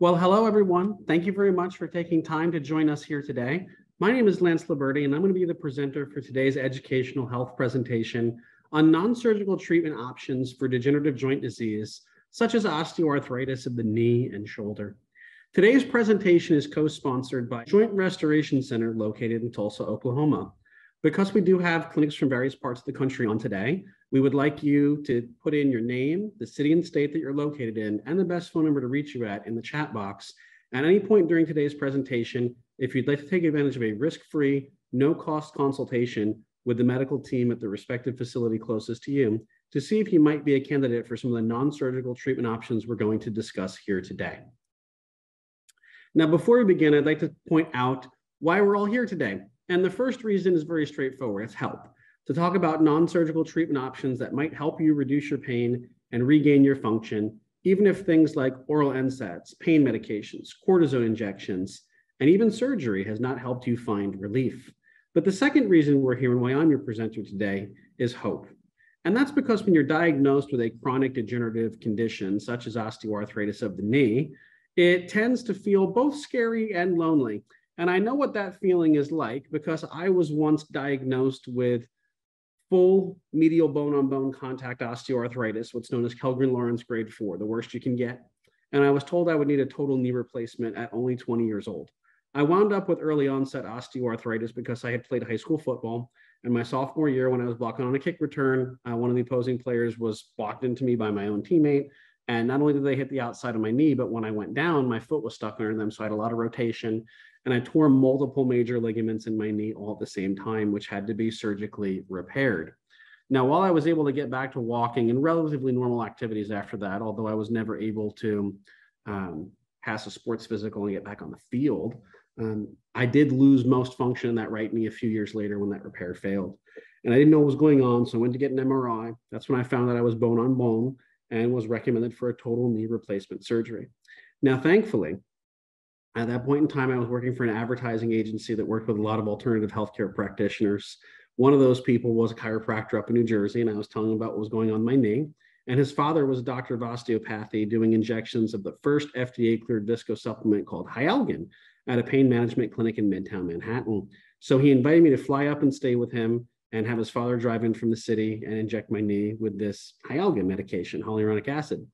Well, hello, everyone. Thank you very much for taking time to join us here today. My name is Lance Liberti, and I'm going to be the presenter for today's educational health presentation on non-surgical treatment options for degenerative joint disease, such as osteoarthritis of the knee and shoulder. Today's presentation is co-sponsored by Joint Restoration Center located in Tulsa, Oklahoma. Because we do have clinics from various parts of the country on today, we would like you to put in your name, the city and state that you're located in, and the best phone number to reach you at in the chat box. At any point during today's presentation, if you'd like to take advantage of a risk-free, no-cost consultation with the medical team at the respective facility closest to you to see if you might be a candidate for some of the non-surgical treatment options we're going to discuss here today. Now, before we begin, I'd like to point out why we're all here today. And the first reason is very straightforward it's help. To talk about non surgical treatment options that might help you reduce your pain and regain your function, even if things like oral NSAIDs, pain medications, cortisone injections, and even surgery has not helped you find relief. But the second reason we're here and why I'm your presenter today is hope. And that's because when you're diagnosed with a chronic degenerative condition, such as osteoarthritis of the knee, it tends to feel both scary and lonely. And I know what that feeling is like because I was once diagnosed with full medial bone on bone contact osteoarthritis, what's known as Kellgren Lawrence grade four, the worst you can get. And I was told I would need a total knee replacement at only 20 years old. I wound up with early onset osteoarthritis because I had played high school football. And my sophomore year, when I was blocking on a kick return, uh, one of the opposing players was blocked into me by my own teammate. And not only did they hit the outside of my knee, but when I went down, my foot was stuck under them. So I had a lot of rotation and I tore multiple major ligaments in my knee all at the same time, which had to be surgically repaired. Now, while I was able to get back to walking and relatively normal activities after that, although I was never able to um, pass a sports physical and get back on the field, um, I did lose most function in that right knee a few years later when that repair failed. And I didn't know what was going on. So I went to get an MRI. That's when I found that I was bone on bone and was recommended for a total knee replacement surgery. Now, thankfully, at that point in time, I was working for an advertising agency that worked with a lot of alternative healthcare practitioners. One of those people was a chiropractor up in New Jersey, and I was telling him about what was going on my knee. And his father was a doctor of osteopathy doing injections of the first FDA cleared visco supplement called Hyalgan at a pain management clinic in Midtown Manhattan. So he invited me to fly up and stay with him and have his father drive in from the city and inject my knee with this Hyalgan medication, hyaluronic acid.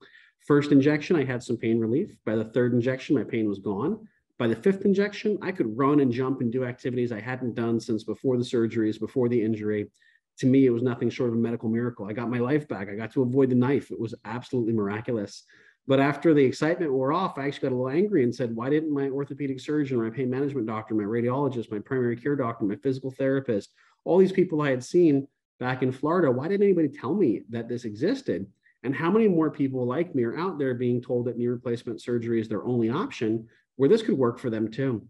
First injection, I had some pain relief. By the third injection, my pain was gone. By the fifth injection, I could run and jump and do activities I hadn't done since before the surgeries, before the injury. To me, it was nothing short of a medical miracle. I got my life back. I got to avoid the knife. It was absolutely miraculous. But after the excitement wore off, I actually got a little angry and said, why didn't my orthopedic surgeon, my pain management doctor, my radiologist, my primary care doctor, my physical therapist, all these people I had seen back in Florida, why didn't anybody tell me that this existed? And how many more people like me are out there being told that knee replacement surgery is their only option, where this could work for them too?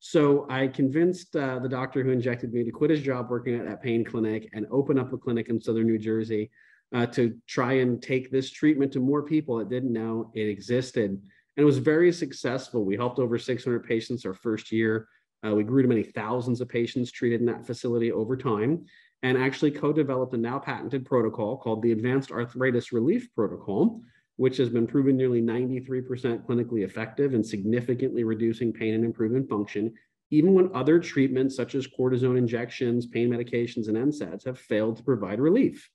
So I convinced uh, the doctor who injected me to quit his job working at that pain clinic and open up a clinic in southern New Jersey uh, to try and take this treatment to more people that didn't know it existed. And it was very successful. We helped over 600 patients our first year. Uh, we grew to many thousands of patients treated in that facility over time and actually co-developed a now patented protocol called the Advanced Arthritis Relief Protocol, which has been proven nearly 93% clinically effective in significantly reducing pain and improving function, even when other treatments such as cortisone injections, pain medications, and NSAIDs have failed to provide relief.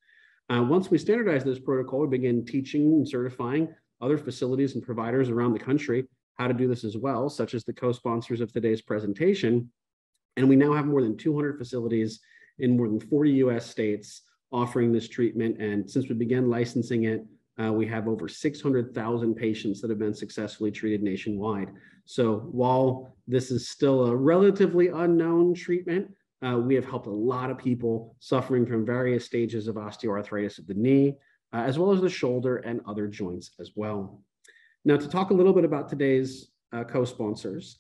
Uh, once we standardized this protocol, we began teaching and certifying other facilities and providers around the country how to do this as well, such as the co-sponsors of today's presentation. And we now have more than 200 facilities in more than 40 US states offering this treatment. And since we began licensing it, uh, we have over 600,000 patients that have been successfully treated nationwide. So while this is still a relatively unknown treatment, uh, we have helped a lot of people suffering from various stages of osteoarthritis of the knee, uh, as well as the shoulder and other joints as well. Now, to talk a little bit about today's uh, co-sponsors,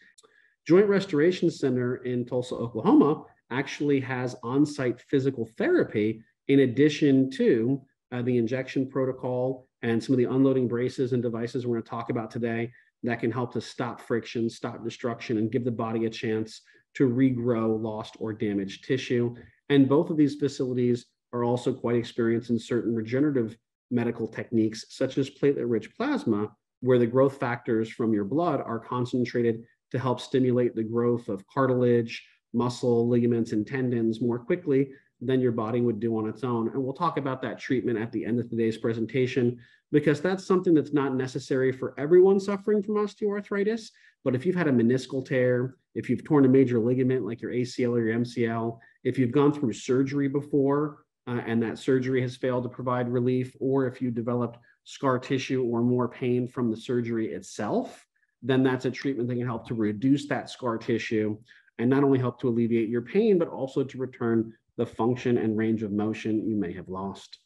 Joint Restoration Center in Tulsa, Oklahoma actually has on-site physical therapy in addition to uh, the injection protocol and some of the unloading braces and devices we're going to talk about today that can help to stop friction, stop destruction, and give the body a chance to regrow lost or damaged tissue. And both of these facilities are also quite experienced in certain regenerative medical techniques, such as platelet rich plasma, where the growth factors from your blood are concentrated to help stimulate the growth of cartilage, muscle, ligaments, and tendons more quickly than your body would do on its own. And we'll talk about that treatment at the end of today's presentation because that's something that's not necessary for everyone suffering from osteoarthritis. But if you've had a meniscal tear, if you've torn a major ligament like your ACL or your MCL, if you've gone through surgery before uh, and that surgery has failed to provide relief, or if you developed scar tissue or more pain from the surgery itself, then that's a treatment that can help to reduce that scar tissue and not only help to alleviate your pain, but also to return the function and range of motion you may have lost.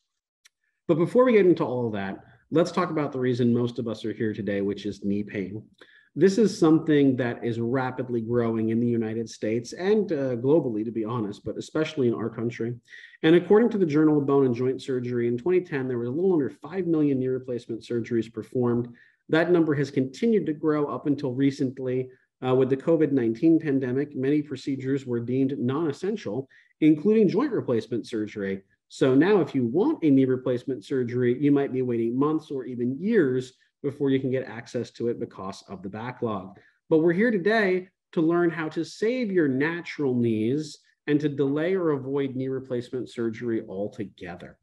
But before we get into all of that, let's talk about the reason most of us are here today, which is knee pain. This is something that is rapidly growing in the United States and uh, globally, to be honest, but especially in our country. And according to the Journal of Bone and Joint Surgery, in 2010, there were a little under 5 million knee replacement surgeries performed. That number has continued to grow up until recently. Uh, with the COVID 19 pandemic, many procedures were deemed non essential, including joint replacement surgery. So now, if you want a knee replacement surgery, you might be waiting months or even years before you can get access to it because of the backlog. But we're here today to learn how to save your natural knees and to delay or avoid knee replacement surgery altogether.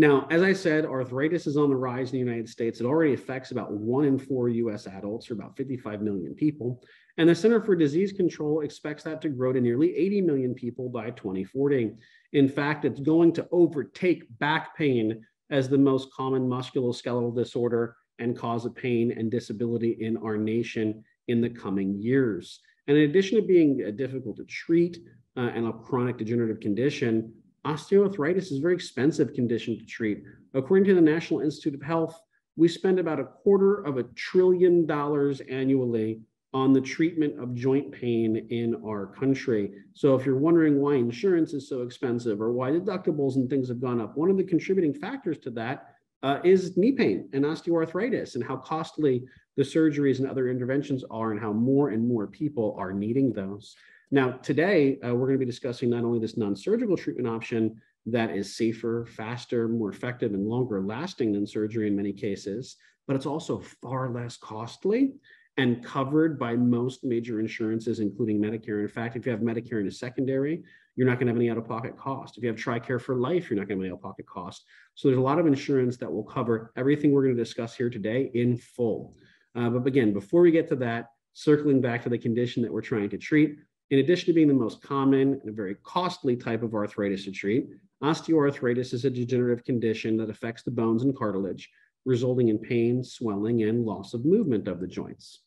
Now, as I said, arthritis is on the rise in the United States. It already affects about one in four US adults, or about 55 million people. And the Center for Disease Control expects that to grow to nearly 80 million people by 2040. In fact, it's going to overtake back pain as the most common musculoskeletal disorder and cause of pain and disability in our nation in the coming years. And in addition to being uh, difficult to treat uh, and a chronic degenerative condition, osteoarthritis is a very expensive condition to treat. According to the National Institute of Health, we spend about a quarter of a trillion dollars annually on the treatment of joint pain in our country. So if you're wondering why insurance is so expensive or why deductibles and things have gone up, one of the contributing factors to that uh, is knee pain and osteoarthritis and how costly the surgeries and other interventions are and how more and more people are needing those. Now, today, uh, we're going to be discussing not only this non-surgical treatment option that is safer, faster, more effective, and longer lasting than surgery in many cases, but it's also far less costly and covered by most major insurances, including Medicare. In fact, if you have Medicare in a secondary, you're not going to have any out-of-pocket cost. If you have TRICARE for life, you're not going to have any out-of-pocket cost. So there's a lot of insurance that will cover everything we're going to discuss here today in full. Uh, but again, before we get to that, circling back to the condition that we're trying to treat, in addition to being the most common and a very costly type of arthritis to treat, osteoarthritis is a degenerative condition that affects the bones and cartilage, resulting in pain, swelling, and loss of movement of the joints.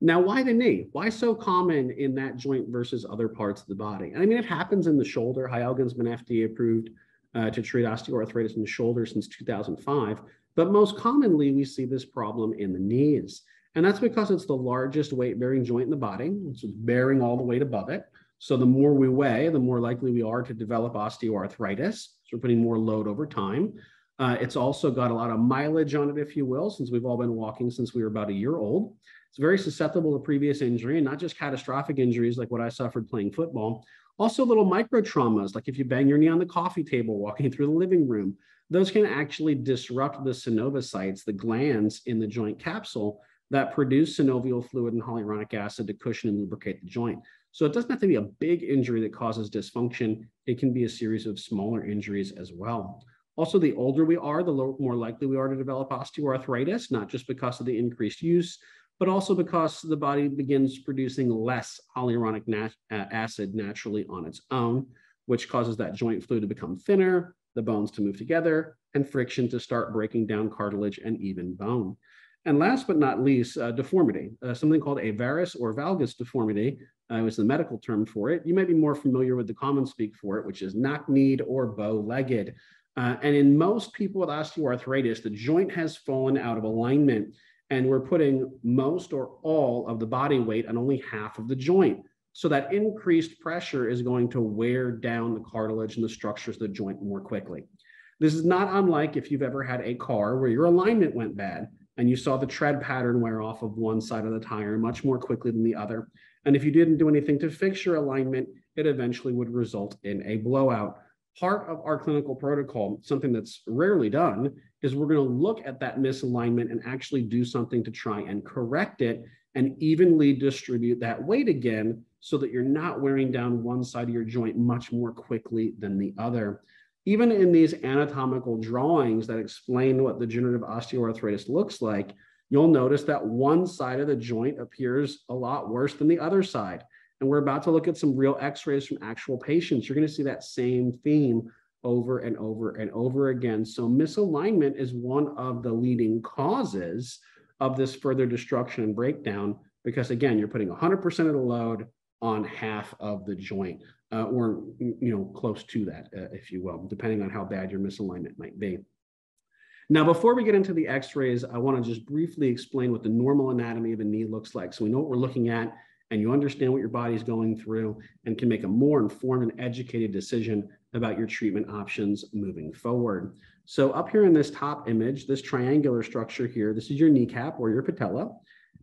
Now, why the knee? Why so common in that joint versus other parts of the body? And I mean, it happens in the shoulder. Hyalgan's been FDA approved uh, to treat osteoarthritis in the shoulder since 2005. But most commonly, we see this problem in the knees. And that's because it's the largest weight bearing joint in the body. It's bearing all the weight above it. So the more we weigh, the more likely we are to develop osteoarthritis. So we're putting more load over time. Uh, it's also got a lot of mileage on it, if you will, since we've all been walking since we were about a year old. It's very susceptible to previous injury and not just catastrophic injuries like what I suffered playing football. Also, little micro traumas, like if you bang your knee on the coffee table walking through the living room, those can actually disrupt the synoviocytes, the glands in the joint capsule that produce synovial fluid and hyaluronic acid to cushion and lubricate the joint. So it doesn't have to be a big injury that causes dysfunction. It can be a series of smaller injuries as well. Also, the older we are, the more likely we are to develop osteoarthritis, not just because of the increased use, but also because the body begins producing less hyaluronic nat uh, acid naturally on its own, which causes that joint fluid to become thinner, the bones to move together, and friction to start breaking down cartilage and even bone. And last but not least, uh, deformity, uh, something called a varus or valgus deformity uh, was the medical term for it. You might be more familiar with the common speak for it, which is knock-kneed or bow-legged. Uh, and in most people with osteoarthritis, the joint has fallen out of alignment and we're putting most or all of the body weight on only half of the joint. So that increased pressure is going to wear down the cartilage and the structures of the joint more quickly. This is not unlike if you've ever had a car where your alignment went bad and you saw the tread pattern wear off of one side of the tire much more quickly than the other. And if you didn't do anything to fix your alignment, it eventually would result in a blowout. part of our clinical protocol, something that's rarely done, is we're going to look at that misalignment and actually do something to try and correct it and evenly distribute that weight again so that you're not wearing down one side of your joint much more quickly than the other. Even in these anatomical drawings that explain what the degenerative osteoarthritis looks like, you'll notice that one side of the joint appears a lot worse than the other side. And we're about to look at some real x-rays from actual patients. You're going to see that same theme over and over and over again. So misalignment is one of the leading causes of this further destruction and breakdown because again, you're putting 100% of the load on half of the joint uh, or you know close to that, uh, if you will, depending on how bad your misalignment might be. Now, before we get into the x-rays, I want to just briefly explain what the normal anatomy of a knee looks like. So we know what we're looking at and you understand what your body is going through and can make a more informed and educated decision about your treatment options moving forward. So up here in this top image, this triangular structure here, this is your kneecap or your patella,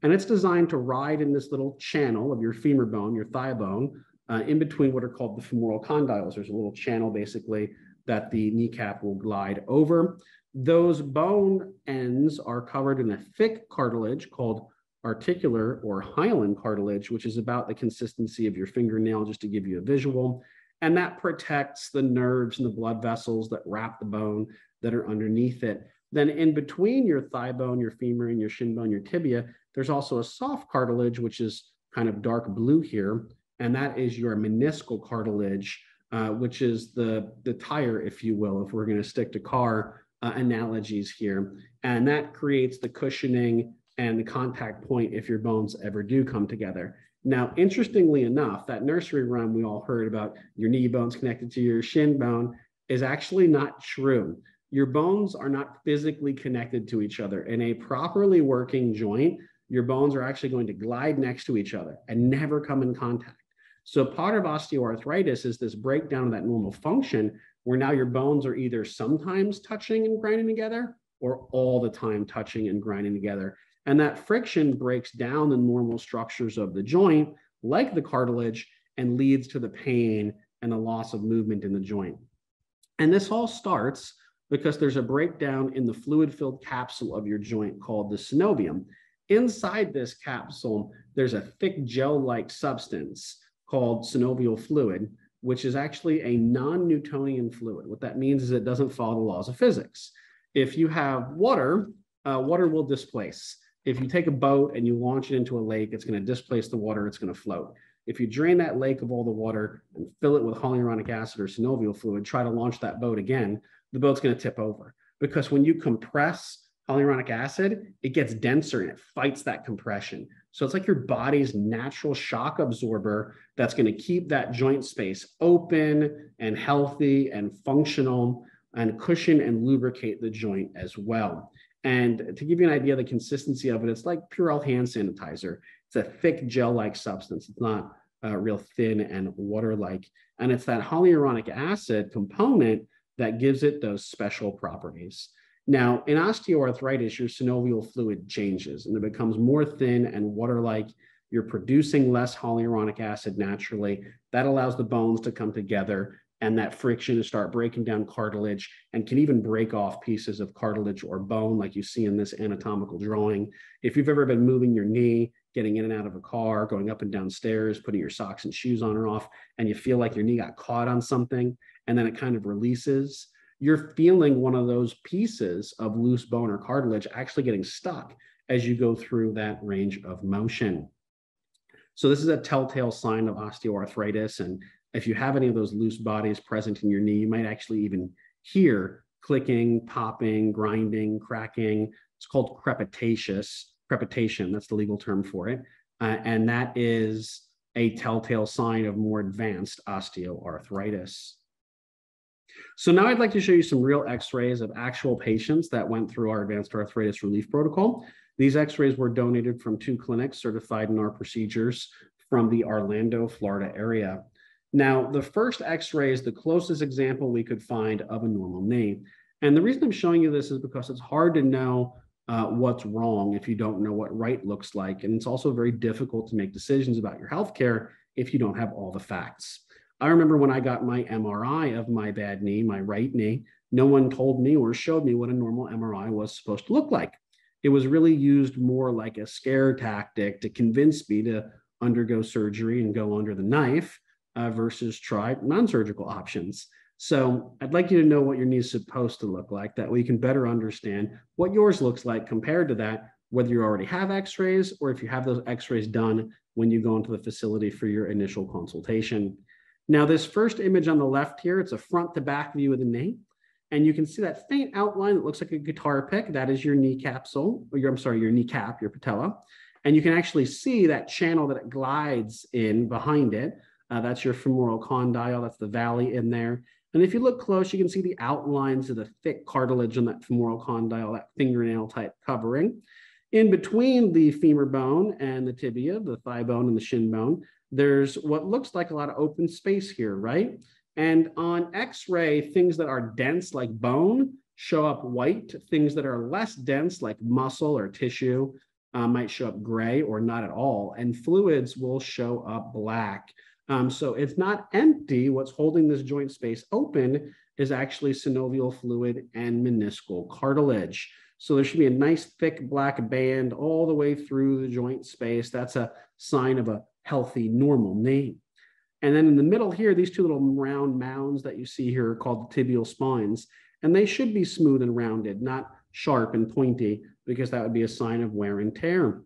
and it's designed to ride in this little channel of your femur bone, your thigh bone, uh, in between what are called the femoral condyles. There's a little channel basically that the kneecap will glide over. Those bone ends are covered in a thick cartilage called articular or hyaline cartilage, which is about the consistency of your fingernail, just to give you a visual. And that protects the nerves and the blood vessels that wrap the bone that are underneath it. Then in between your thigh bone, your femur, and your shin bone, your tibia, there's also a soft cartilage, which is kind of dark blue here. And that is your meniscal cartilage, uh, which is the, the tire, if you will, if we're going to stick to car uh, analogies here. And that creates the cushioning and the contact point if your bones ever do come together. Now, interestingly enough, that nursery rhyme we all heard about your knee bones connected to your shin bone is actually not true. Your bones are not physically connected to each other. In a properly working joint, your bones are actually going to glide next to each other and never come in contact. So, part of osteoarthritis is this breakdown of that normal function where now your bones are either sometimes touching and grinding together or all the time touching and grinding together. And that friction breaks down the normal structures of the joint, like the cartilage, and leads to the pain and the loss of movement in the joint. And this all starts because there's a breakdown in the fluid filled capsule of your joint called the synovium. Inside this capsule, there's a thick gel like substance called synovial fluid, which is actually a non Newtonian fluid. What that means is it doesn't follow the laws of physics. If you have water, uh, water will displace if you take a boat and you launch it into a lake, it's going to displace the water, it's going to float. If you drain that lake of all the water and fill it with hyaluronic acid or synovial fluid, try to launch that boat again, the boat's going to tip over. Because when you compress hyaluronic acid, it gets denser and it fights that compression. So it's like your body's natural shock absorber that's going to keep that joint space open and healthy and functional and cushion and lubricate the joint as well. And to give you an idea of the consistency of it, it's like Purell hand sanitizer. It's a thick gel-like substance. It's not uh, real thin and water-like. And it's that hyaluronic acid component that gives it those special properties. Now, in osteoarthritis, your synovial fluid changes and it becomes more thin and water-like. You're producing less hyaluronic acid naturally. That allows the bones to come together and that friction to start breaking down cartilage and can even break off pieces of cartilage or bone like you see in this anatomical drawing. If you've ever been moving your knee, getting in and out of a car, going up and down stairs, putting your socks and shoes on or off, and you feel like your knee got caught on something and then it kind of releases, you're feeling one of those pieces of loose bone or cartilage actually getting stuck as you go through that range of motion. So this is a telltale sign of osteoarthritis and if you have any of those loose bodies present in your knee, you might actually even hear clicking, popping, grinding, cracking. It's called crepitaceous, crepitation, that's the legal term for it. Uh, and that is a telltale sign of more advanced osteoarthritis. So now I'd like to show you some real x-rays of actual patients that went through our advanced arthritis relief protocol. These x-rays were donated from two clinics certified in our procedures from the Orlando, Florida area. Now, the first x-ray is the closest example we could find of a normal knee. And the reason I'm showing you this is because it's hard to know uh, what's wrong if you don't know what right looks like. And it's also very difficult to make decisions about your healthcare if you don't have all the facts. I remember when I got my MRI of my bad knee, my right knee, no one told me or showed me what a normal MRI was supposed to look like. It was really used more like a scare tactic to convince me to undergo surgery and go under the knife uh, versus try non surgical options. So I'd like you to know what your knee is supposed to look like. That way you can better understand what yours looks like compared to that, whether you already have x rays or if you have those x rays done when you go into the facility for your initial consultation. Now, this first image on the left here, it's a front to back view of the knee. And you can see that faint outline that looks like a guitar pick. That is your knee capsule, or your, I'm sorry, your kneecap, your patella. And you can actually see that channel that it glides in behind it. Uh, that's your femoral condyle. That's the valley in there. And if you look close, you can see the outlines of the thick cartilage on that femoral condyle, that fingernail type covering. In between the femur bone and the tibia, the thigh bone and the shin bone, there's what looks like a lot of open space here, right? And on X-ray, things that are dense like bone show up white. Things that are less dense like muscle or tissue uh, might show up gray or not at all. And fluids will show up black. Um, so it's not empty. What's holding this joint space open is actually synovial fluid and meniscal cartilage. So there should be a nice thick black band all the way through the joint space. That's a sign of a healthy, normal name. And then in the middle here, these two little round mounds that you see here are called the tibial spines. And they should be smooth and rounded, not sharp and pointy, because that would be a sign of wear and tear.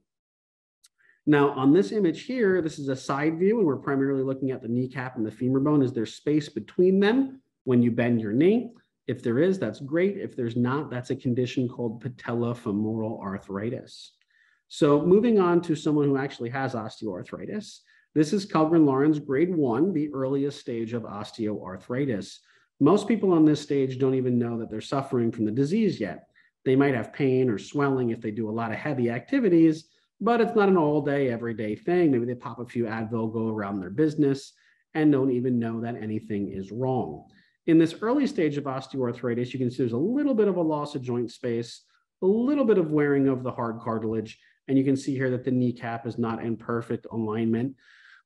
Now, on this image here, this is a side view, and we're primarily looking at the kneecap and the femur bone. Is there space between them when you bend your knee? If there is, that's great. If there's not, that's a condition called patellofemoral arthritis. So moving on to someone who actually has osteoarthritis, this is Kellgren-Lawrence grade one, the earliest stage of osteoarthritis. Most people on this stage don't even know that they're suffering from the disease yet. They might have pain or swelling if they do a lot of heavy activities, but it's not an all day, everyday thing. Maybe they pop a few Advil, go around their business, and don't even know that anything is wrong. In this early stage of osteoarthritis, you can see there's a little bit of a loss of joint space, a little bit of wearing of the hard cartilage, and you can see here that the kneecap is not in perfect alignment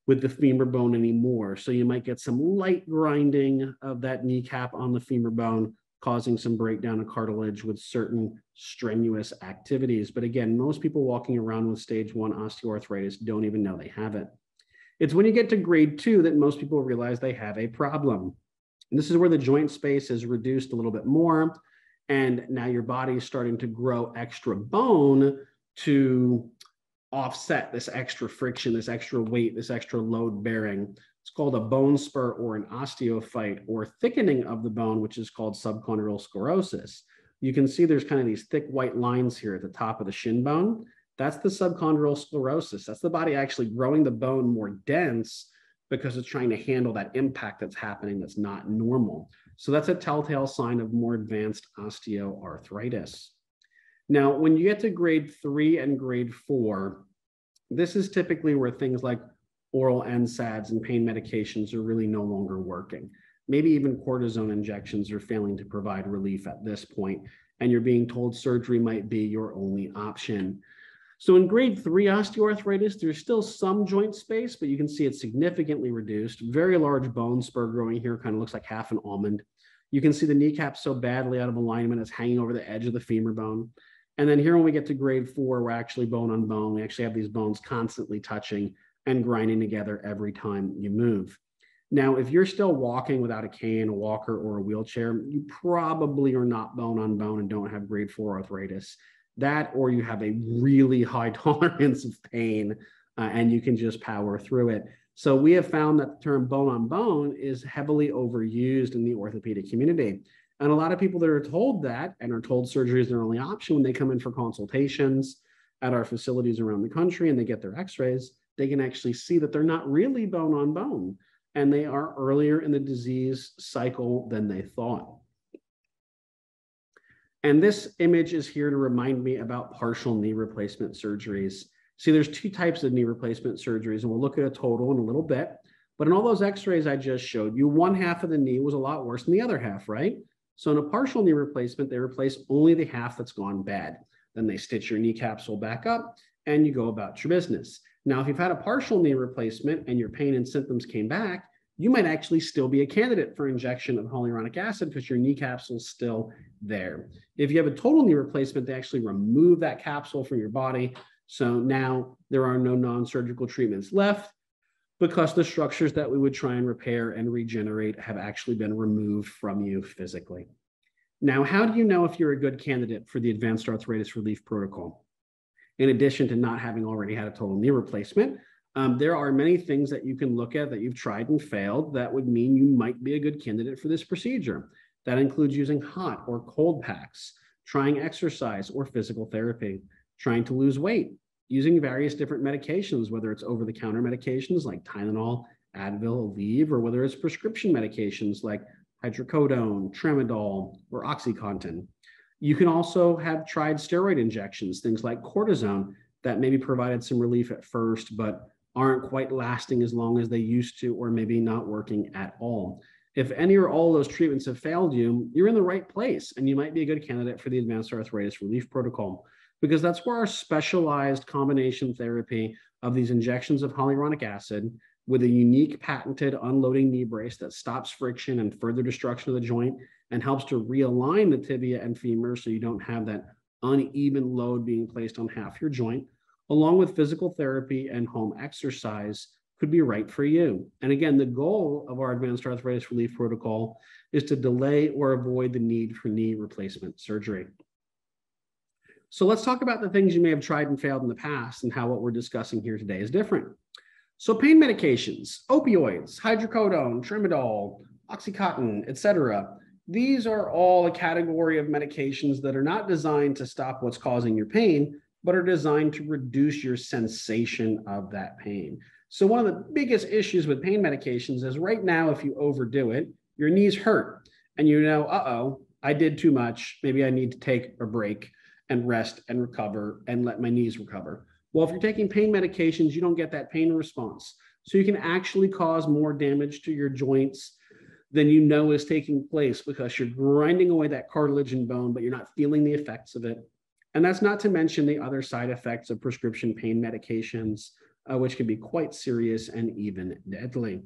with the femur bone anymore. So you might get some light grinding of that kneecap on the femur bone, causing some breakdown of cartilage with certain strenuous activities. But again, most people walking around with stage one osteoarthritis don't even know they have it. It's when you get to grade two that most people realize they have a problem. And this is where the joint space is reduced a little bit more. And now your body is starting to grow extra bone to offset this extra friction, this extra weight, this extra load bearing. It's called a bone spur or an osteophyte or thickening of the bone, which is called subchondral sclerosis. You can see there's kind of these thick white lines here at the top of the shin bone. That's the subchondral sclerosis. That's the body actually growing the bone more dense because it's trying to handle that impact that's happening that's not normal. So that's a telltale sign of more advanced osteoarthritis. Now, when you get to grade three and grade four, this is typically where things like oral NSAIDs and pain medications are really no longer working. Maybe even cortisone injections are failing to provide relief at this point, and you're being told surgery might be your only option. So in grade three osteoarthritis, there's still some joint space, but you can see it's significantly reduced. Very large bone spur growing here, kind of looks like half an almond. You can see the kneecap so badly out of alignment, it's hanging over the edge of the femur bone. And then here, when we get to grade four, we're actually bone on bone. We actually have these bones constantly touching and grinding together every time you move. Now, if you're still walking without a cane, a walker, or a wheelchair, you probably are not bone on bone and don't have grade four arthritis. That, or you have a really high tolerance of pain uh, and you can just power through it. So, we have found that the term bone on bone is heavily overused in the orthopedic community. And a lot of people that are told that and are told surgery is their only option when they come in for consultations at our facilities around the country and they get their x rays, they can actually see that they're not really bone on bone and they are earlier in the disease cycle than they thought. And this image is here to remind me about partial knee replacement surgeries. See, there's two types of knee replacement surgeries, and we'll look at a total in a little bit. But in all those x-rays I just showed you, one half of the knee was a lot worse than the other half, right? So in a partial knee replacement, they replace only the half that's gone bad. Then they stitch your knee capsule back up and you go about your business. Now, if you've had a partial knee replacement and your pain and symptoms came back, you might actually still be a candidate for injection of hyaluronic acid because your knee capsule is still there. If you have a total knee replacement, they actually remove that capsule from your body. So now there are no non surgical treatments left because the structures that we would try and repair and regenerate have actually been removed from you physically. Now, how do you know if you're a good candidate for the advanced arthritis relief protocol? In addition to not having already had a total knee replacement, um, there are many things that you can look at that you've tried and failed that would mean you might be a good candidate for this procedure. That includes using hot or cold packs, trying exercise or physical therapy, trying to lose weight, using various different medications, whether it's over the counter medications like Tylenol, Advil, Aleve, or whether it's prescription medications like hydrocodone, tramadol, or OxyContin. You can also have tried steroid injections, things like cortisone, that maybe provided some relief at first, but aren't quite lasting as long as they used to, or maybe not working at all. If any or all those treatments have failed you, you're in the right place and you might be a good candidate for the advanced arthritis relief protocol because that's where our specialized combination therapy of these injections of hyaluronic acid with a unique patented unloading knee brace that stops friction and further destruction of the joint and helps to realign the tibia and femur so you don't have that uneven load being placed on half your joint along with physical therapy and home exercise, could be right for you. And again, the goal of our advanced arthritis relief protocol is to delay or avoid the need for knee replacement surgery. So let's talk about the things you may have tried and failed in the past and how what we're discussing here today is different. So pain medications, opioids, hydrocodone, tramadol, oxycontin, etc. These are all a category of medications that are not designed to stop what's causing your pain, but are designed to reduce your sensation of that pain. So, one of the biggest issues with pain medications is right now, if you overdo it, your knees hurt and you know, uh oh, I did too much. Maybe I need to take a break and rest and recover and let my knees recover. Well, if you're taking pain medications, you don't get that pain response. So, you can actually cause more damage to your joints than you know is taking place because you're grinding away that cartilage and bone, but you're not feeling the effects of it. And that's not to mention the other side effects of prescription pain medications, uh, which can be quite serious and even deadly.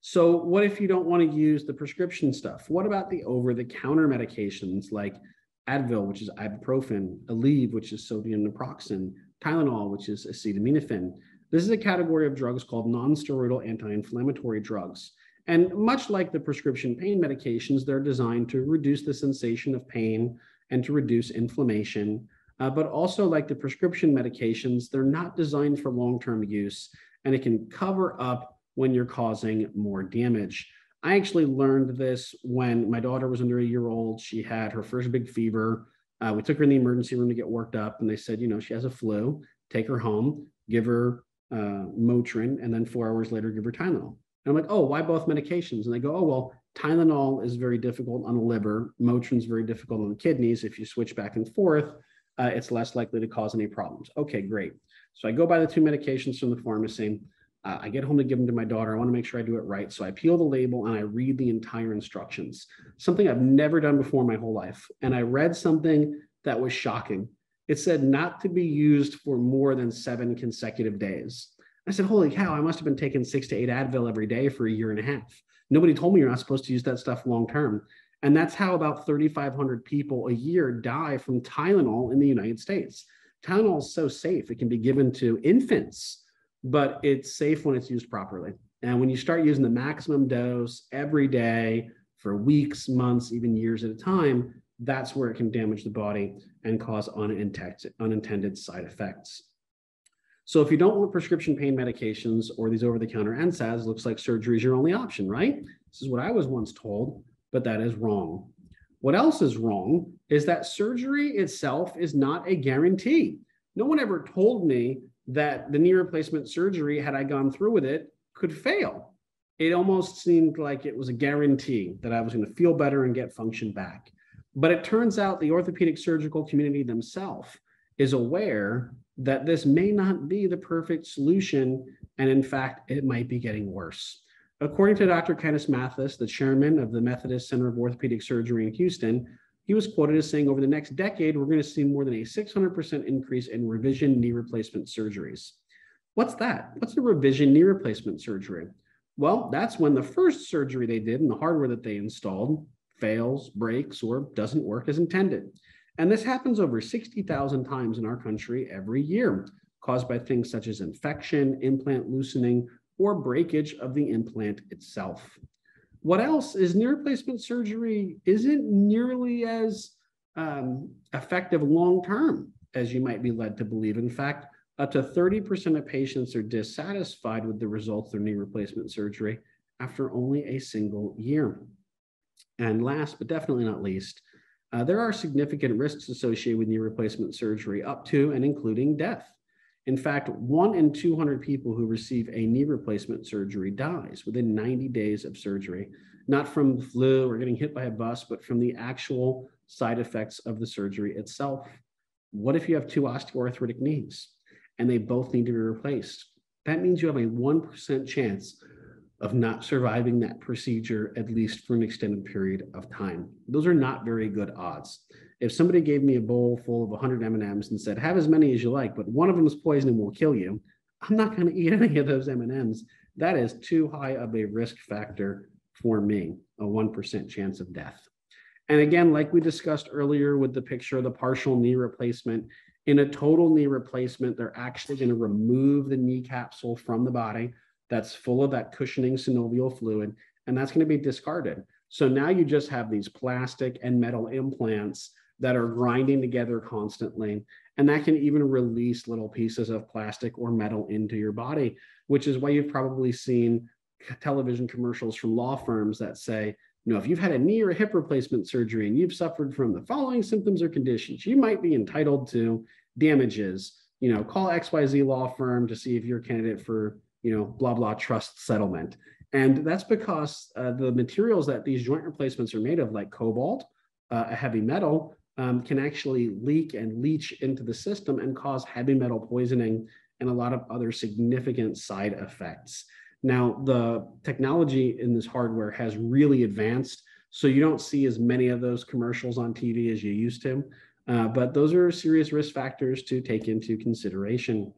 So, what if you don't want to use the prescription stuff? What about the over the counter medications like Advil, which is ibuprofen, Aleve, which is sodium naproxen, Tylenol, which is acetaminophen? This is a category of drugs called nonsteroidal anti inflammatory drugs. And much like the prescription pain medications, they're designed to reduce the sensation of pain and to reduce inflammation. Uh, but also, like the prescription medications, they're not designed for long term use and it can cover up when you're causing more damage. I actually learned this when my daughter was under a year old. She had her first big fever. Uh, we took her in the emergency room to get worked up, and they said, you know, she has a flu. Take her home, give her uh, Motrin, and then four hours later, give her Tylenol. And I'm like, oh, why both medications? And they go, oh, well, Tylenol is very difficult on the liver. Motrin is very difficult on the kidneys. If you switch back and forth, uh, it's less likely to cause any problems. Okay, great. So I go buy the two medications from the pharmacy. Uh, I get home to give them to my daughter. I want to make sure I do it right. So I peel the label and I read the entire instructions, something I've never done before my whole life. And I read something that was shocking. It said not to be used for more than seven consecutive days. I said, Holy cow, I must have been taking six to eight Advil every day for a year and a half. Nobody told me you're not supposed to use that stuff long term. And that's how about 3,500 people a year die from Tylenol in the United States. Tylenol is so safe, it can be given to infants, but it's safe when it's used properly. And when you start using the maximum dose every day for weeks, months, even years at a time, that's where it can damage the body and cause unintended side effects. So if you don't want prescription pain medications or these over-the-counter NSAIDs, looks like surgery is your only option, right? This is what I was once told, but that is wrong. What else is wrong is that surgery itself is not a guarantee. No one ever told me that the knee replacement surgery, had I gone through with it, could fail. It almost seemed like it was a guarantee that I was going to feel better and get function back. But it turns out the orthopedic surgical community themselves is aware that this may not be the perfect solution. And in fact, it might be getting worse. According to Dr. Kenneth Mathis, the chairman of the Methodist Center of Orthopedic Surgery in Houston, he was quoted as saying over the next decade, we're going to see more than a 600% increase in revision knee replacement surgeries. What's that? What's a revision knee replacement surgery? Well, that's when the first surgery they did and the hardware that they installed fails, breaks, or doesn't work as intended. And this happens over 60,000 times in our country every year, caused by things such as infection, implant loosening, or breakage of the implant itself. What else is knee replacement surgery isn't nearly as um, effective long term as you might be led to believe. In fact, up to 30% of patients are dissatisfied with the results of knee replacement surgery after only a single year. And last but definitely not least, uh, there are significant risks associated with knee replacement surgery, up to and including death. In fact, one in 200 people who receive a knee replacement surgery dies within 90 days of surgery, not from flu or getting hit by a bus, but from the actual side effects of the surgery itself. What if you have two osteoarthritic knees and they both need to be replaced? That means you have a 1% chance of not surviving that procedure at least for an extended period of time. Those are not very good odds. If somebody gave me a bowl full of 100 M&Ms and said, "Have as many as you like, but one of them is poison and will kill you," I'm not going to eat any of those M&Ms. That is too high of a risk factor for me, a 1% chance of death. And again, like we discussed earlier with the picture of the partial knee replacement, in a total knee replacement, they're actually going to remove the knee capsule from the body that's full of that cushioning synovial fluid, and that's going to be discarded. So now you just have these plastic and metal implants that are grinding together constantly. And that can even release little pieces of plastic or metal into your body, which is why you've probably seen television commercials from law firms that say, you know, if you've had a knee or a hip replacement surgery and you've suffered from the following symptoms or conditions, you might be entitled to damages. You know, call XYZ law firm to see if you're a candidate for you know, blah, blah trust settlement. And that's because uh, the materials that these joint replacements are made of, like cobalt, uh, a heavy metal, um, can actually leak and leach into the system and cause heavy metal poisoning and a lot of other significant side effects. Now, the technology in this hardware has really advanced, so you don't see as many of those commercials on TV as you used to. Uh, but those are serious risk factors to take into consideration.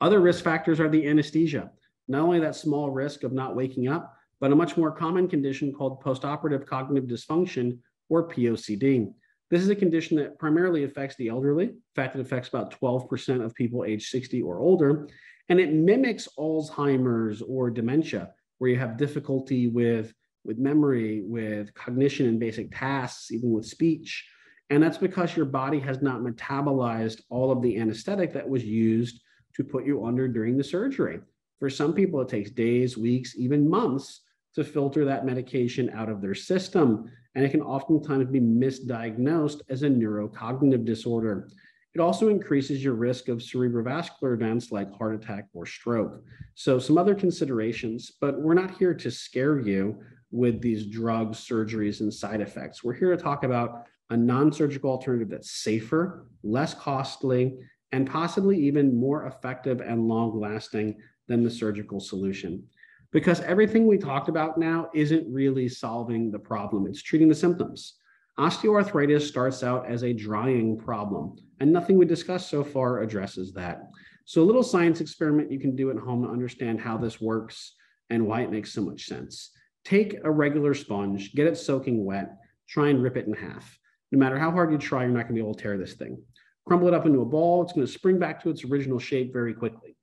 Other risk factors are the anesthesia, not only that small risk of not waking up, but a much more common condition called postoperative cognitive dysfunction or POCD. This is a condition that primarily affects the elderly. In fact, it affects about 12% of people age 60 or older, and it mimics Alzheimer's or dementia, where you have difficulty with, with memory, with cognition and basic tasks, even with speech. And that's because your body has not metabolized all of the anesthetic that was used to put you under during the surgery. For some people, it takes days, weeks, even months to filter that medication out of their system. And it can oftentimes be misdiagnosed as a neurocognitive disorder. It also increases your risk of cerebrovascular events like heart attack or stroke. So, some other considerations, but we're not here to scare you with these drugs, surgeries, and side effects. We're here to talk about a non surgical alternative that's safer, less costly, and possibly even more effective and long lasting than the surgical solution. Because everything we talked about now isn't really solving the problem, it's treating the symptoms. Osteoarthritis starts out as a drying problem, and nothing we discussed so far addresses that. So, a little science experiment you can do at home to understand how this works and why it makes so much sense. Take a regular sponge, get it soaking wet, try and rip it in half. No matter how hard you try, you're not going to be able to tear this thing crumble it up into a ball. It's going to spring back to its original shape very quickly.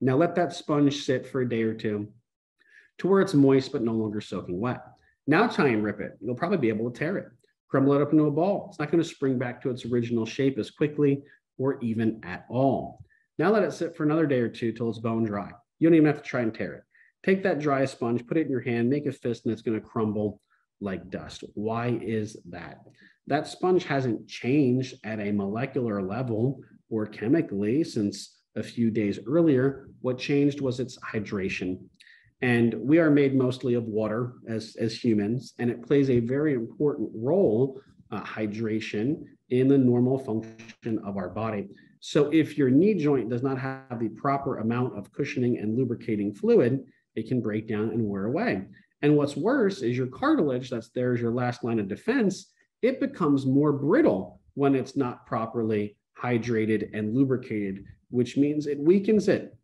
Now let that sponge sit for a day or two to where it's moist but no longer soaking wet. Now try and rip it. You'll probably be able to tear it. Crumble it up into a ball. It's not going to spring back to its original shape as quickly or even at all. Now let it sit for another day or two till it's bone dry. You don't even have to try and tear it. Take that dry sponge, put it in your hand, make a fist, and it's going to crumble like dust. Why is that? that sponge hasn't changed at a molecular level or chemically since a few days earlier. What changed was its hydration. And we are made mostly of water as, as humans, and it plays a very important role, uh, hydration, in the normal function of our body. So if your knee joint does not have the proper amount of cushioning and lubricating fluid, it can break down and wear away. And what's worse is your cartilage, that's there as your last line of defense, it becomes more brittle when it's not properly hydrated and lubricated, which means it weakens it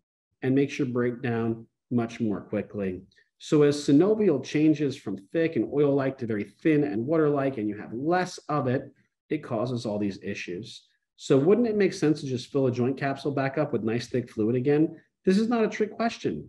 and makes your breakdown much more quickly. So as synovial changes from thick and oil-like to very thin and water-like, and you have less of it, it causes all these issues. So wouldn't it make sense to just fill a joint capsule back up with nice thick fluid again? This is not a trick question.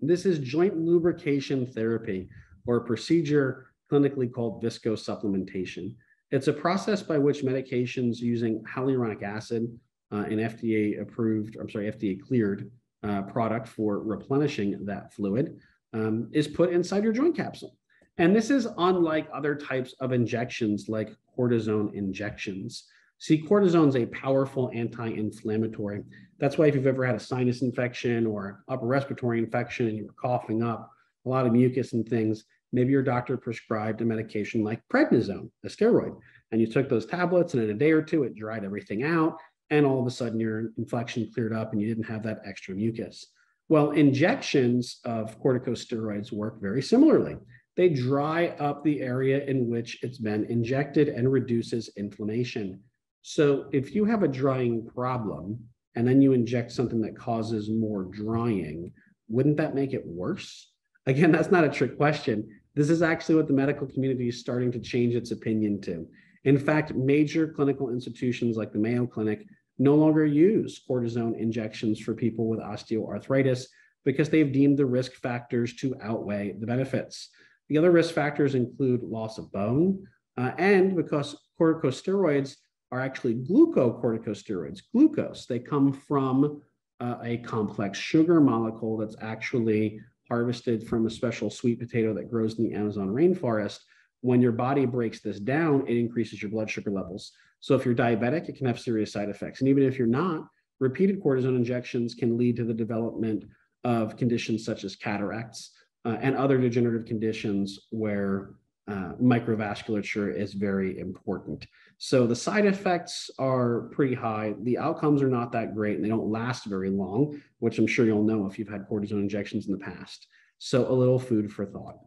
This is joint lubrication therapy or a procedure clinically called viscosupplementation. It's a process by which medications using hyaluronic acid, uh, an FDA approved, I'm sorry, FDA cleared uh, product for replenishing that fluid, um, is put inside your joint capsule. And this is unlike other types of injections like cortisone injections. See, cortisone is a powerful anti-inflammatory. That's why if you've ever had a sinus infection or upper respiratory infection and you were coughing up a lot of mucus and things, maybe your doctor prescribed a medication like prednisone, a steroid, and you took those tablets and in a day or two, it dried everything out. And all of a sudden your infection cleared up and you didn't have that extra mucus. Well, injections of corticosteroids work very similarly. They dry up the area in which it's been injected and reduces inflammation. So if you have a drying problem and then you inject something that causes more drying, wouldn't that make it worse? Again, that's not a trick question. This is actually what the medical community is starting to change its opinion to. In fact, major clinical institutions like the Mayo Clinic no longer use cortisone injections for people with osteoarthritis because they've deemed the risk factors to outweigh the benefits. The other risk factors include loss of bone, uh, and because corticosteroids are actually glucocorticosteroids, glucose, they come from uh, a complex sugar molecule that's actually harvested from a special sweet potato that grows in the Amazon rainforest. When your body breaks this down, it increases your blood sugar levels. So if you're diabetic, it can have serious side effects. And even if you're not, repeated cortisone injections can lead to the development of conditions such as cataracts uh, and other degenerative conditions where uh, microvasculature is very important. So the side effects are pretty high. The outcomes are not that great and they don't last very long, which I'm sure you'll know if you've had cortisone injections in the past. So a little food for thought.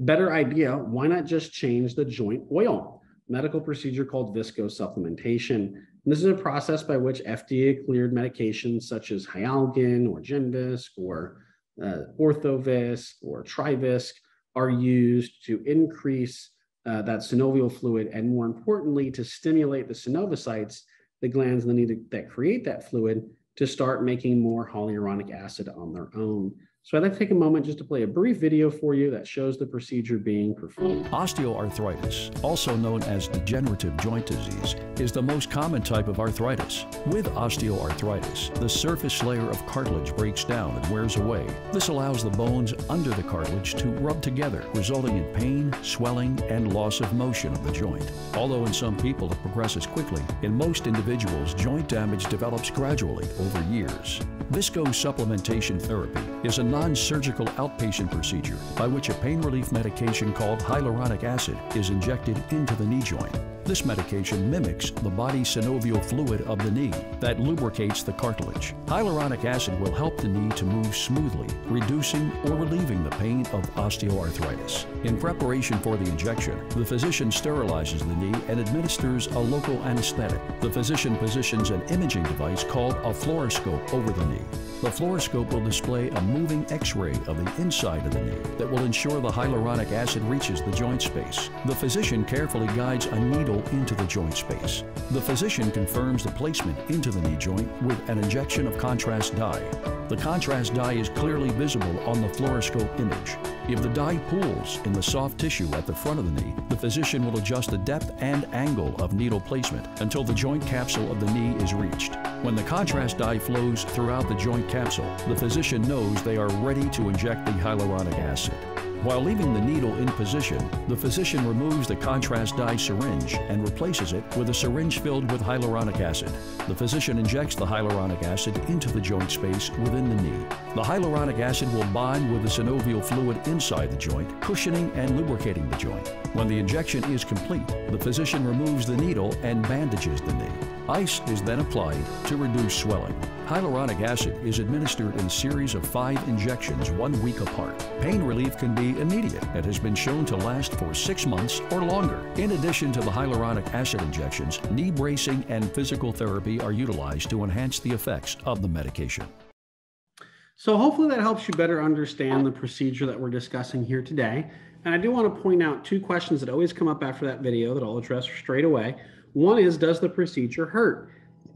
Better idea, why not just change the joint oil? Medical procedure called viscosupplementation. And this is a process by which FDA cleared medications such as Hyalgan or Genvisc or uh, Orthovisc or Trivisc are used to increase uh, that synovial fluid and more importantly, to stimulate the synoviocytes, the glands that need to, that create that fluid to start making more hyaluronic acid on their own. So I'd like to take a moment just to play a brief video for you that shows the procedure being performed. Osteoarthritis, also known as degenerative joint disease, is the most common type of arthritis. With osteoarthritis, the surface layer of cartilage breaks down and wears away. This allows the bones under the cartilage to rub together, resulting in pain, swelling, and loss of motion of the joint. Although in some people it progresses quickly, in most individuals, joint damage develops gradually over years. Viscosupplementation therapy is a non-surgical outpatient procedure by which a pain relief medication called hyaluronic acid is injected into the knee joint. This medication mimics the body synovial fluid of the knee that lubricates the cartilage. Hyaluronic acid will help the knee to move smoothly, reducing or relieving the pain of osteoarthritis. In preparation for the injection, the physician sterilizes the knee and administers a local anesthetic. The physician positions an imaging device called a fluoroscope over the knee. The fluoroscope will display a moving x-ray of the inside of the knee that will ensure the hyaluronic acid reaches the joint space. The physician carefully guides a needle into the joint space. The physician confirms the placement into the knee joint with an injection of contrast dye. The contrast dye is clearly visible on the fluoroscope image. If the dye pools in the soft tissue at the front of the knee, the physician will adjust the depth and angle of needle placement until the joint capsule of the knee is reached. When the contrast dye flows throughout the joint capsule, the physician knows they are ready to inject the hyaluronic acid. While leaving the needle in position, the physician removes the contrast dye syringe and replaces it with a syringe filled with hyaluronic acid. The physician injects the hyaluronic acid into the joint space within the knee. The hyaluronic acid will bind with the synovial fluid inside the joint, cushioning and lubricating the joint. When the injection is complete, the physician removes the needle and bandages the knee. Ice is then applied to reduce swelling. Hyaluronic acid is administered in a series of five injections one week apart. Pain relief can be immediate and has been shown to last for six months or longer. In addition to the hyaluronic acid injections, knee bracing and physical therapy are utilized to enhance the effects of the medication. So hopefully that helps you better understand the procedure that we're discussing here today. And I do want to point out two questions that always come up after that video that I'll address straight away. One is, does the procedure hurt?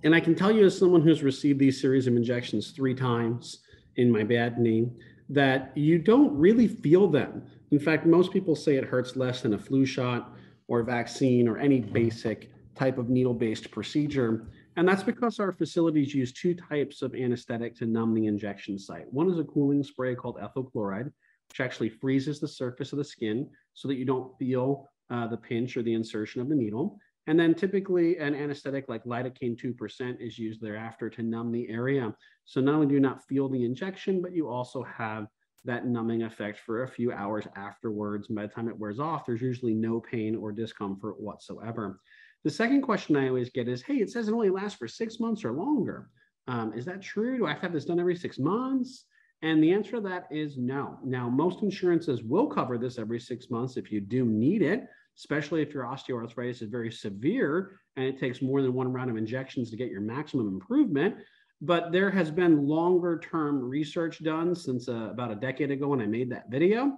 And I can tell you as someone who's received these series of injections three times in my bad knee, that you don't really feel them. In fact, most people say it hurts less than a flu shot or vaccine or any basic type of needle-based procedure. And that's because our facilities use two types of anesthetic to numb the injection site. One is a cooling spray called ethyl chloride, which actually freezes the surface of the skin so that you don't feel uh, the pinch or the insertion of the needle. And then typically an anesthetic like lidocaine 2% is used thereafter to numb the area. So not only do you not feel the injection, but you also have that numbing effect for a few hours afterwards. And by the time it wears off, there's usually no pain or discomfort whatsoever. The second question I always get is, hey, it says it only lasts for six months or longer. Um, is that true? Do I have to have this done every six months? And the answer to that is no. Now, most insurances will cover this every six months if you do need it, especially if your osteoarthritis is very severe and it takes more than one round of injections to get your maximum improvement. But there has been longer term research done since uh, about a decade ago when I made that video.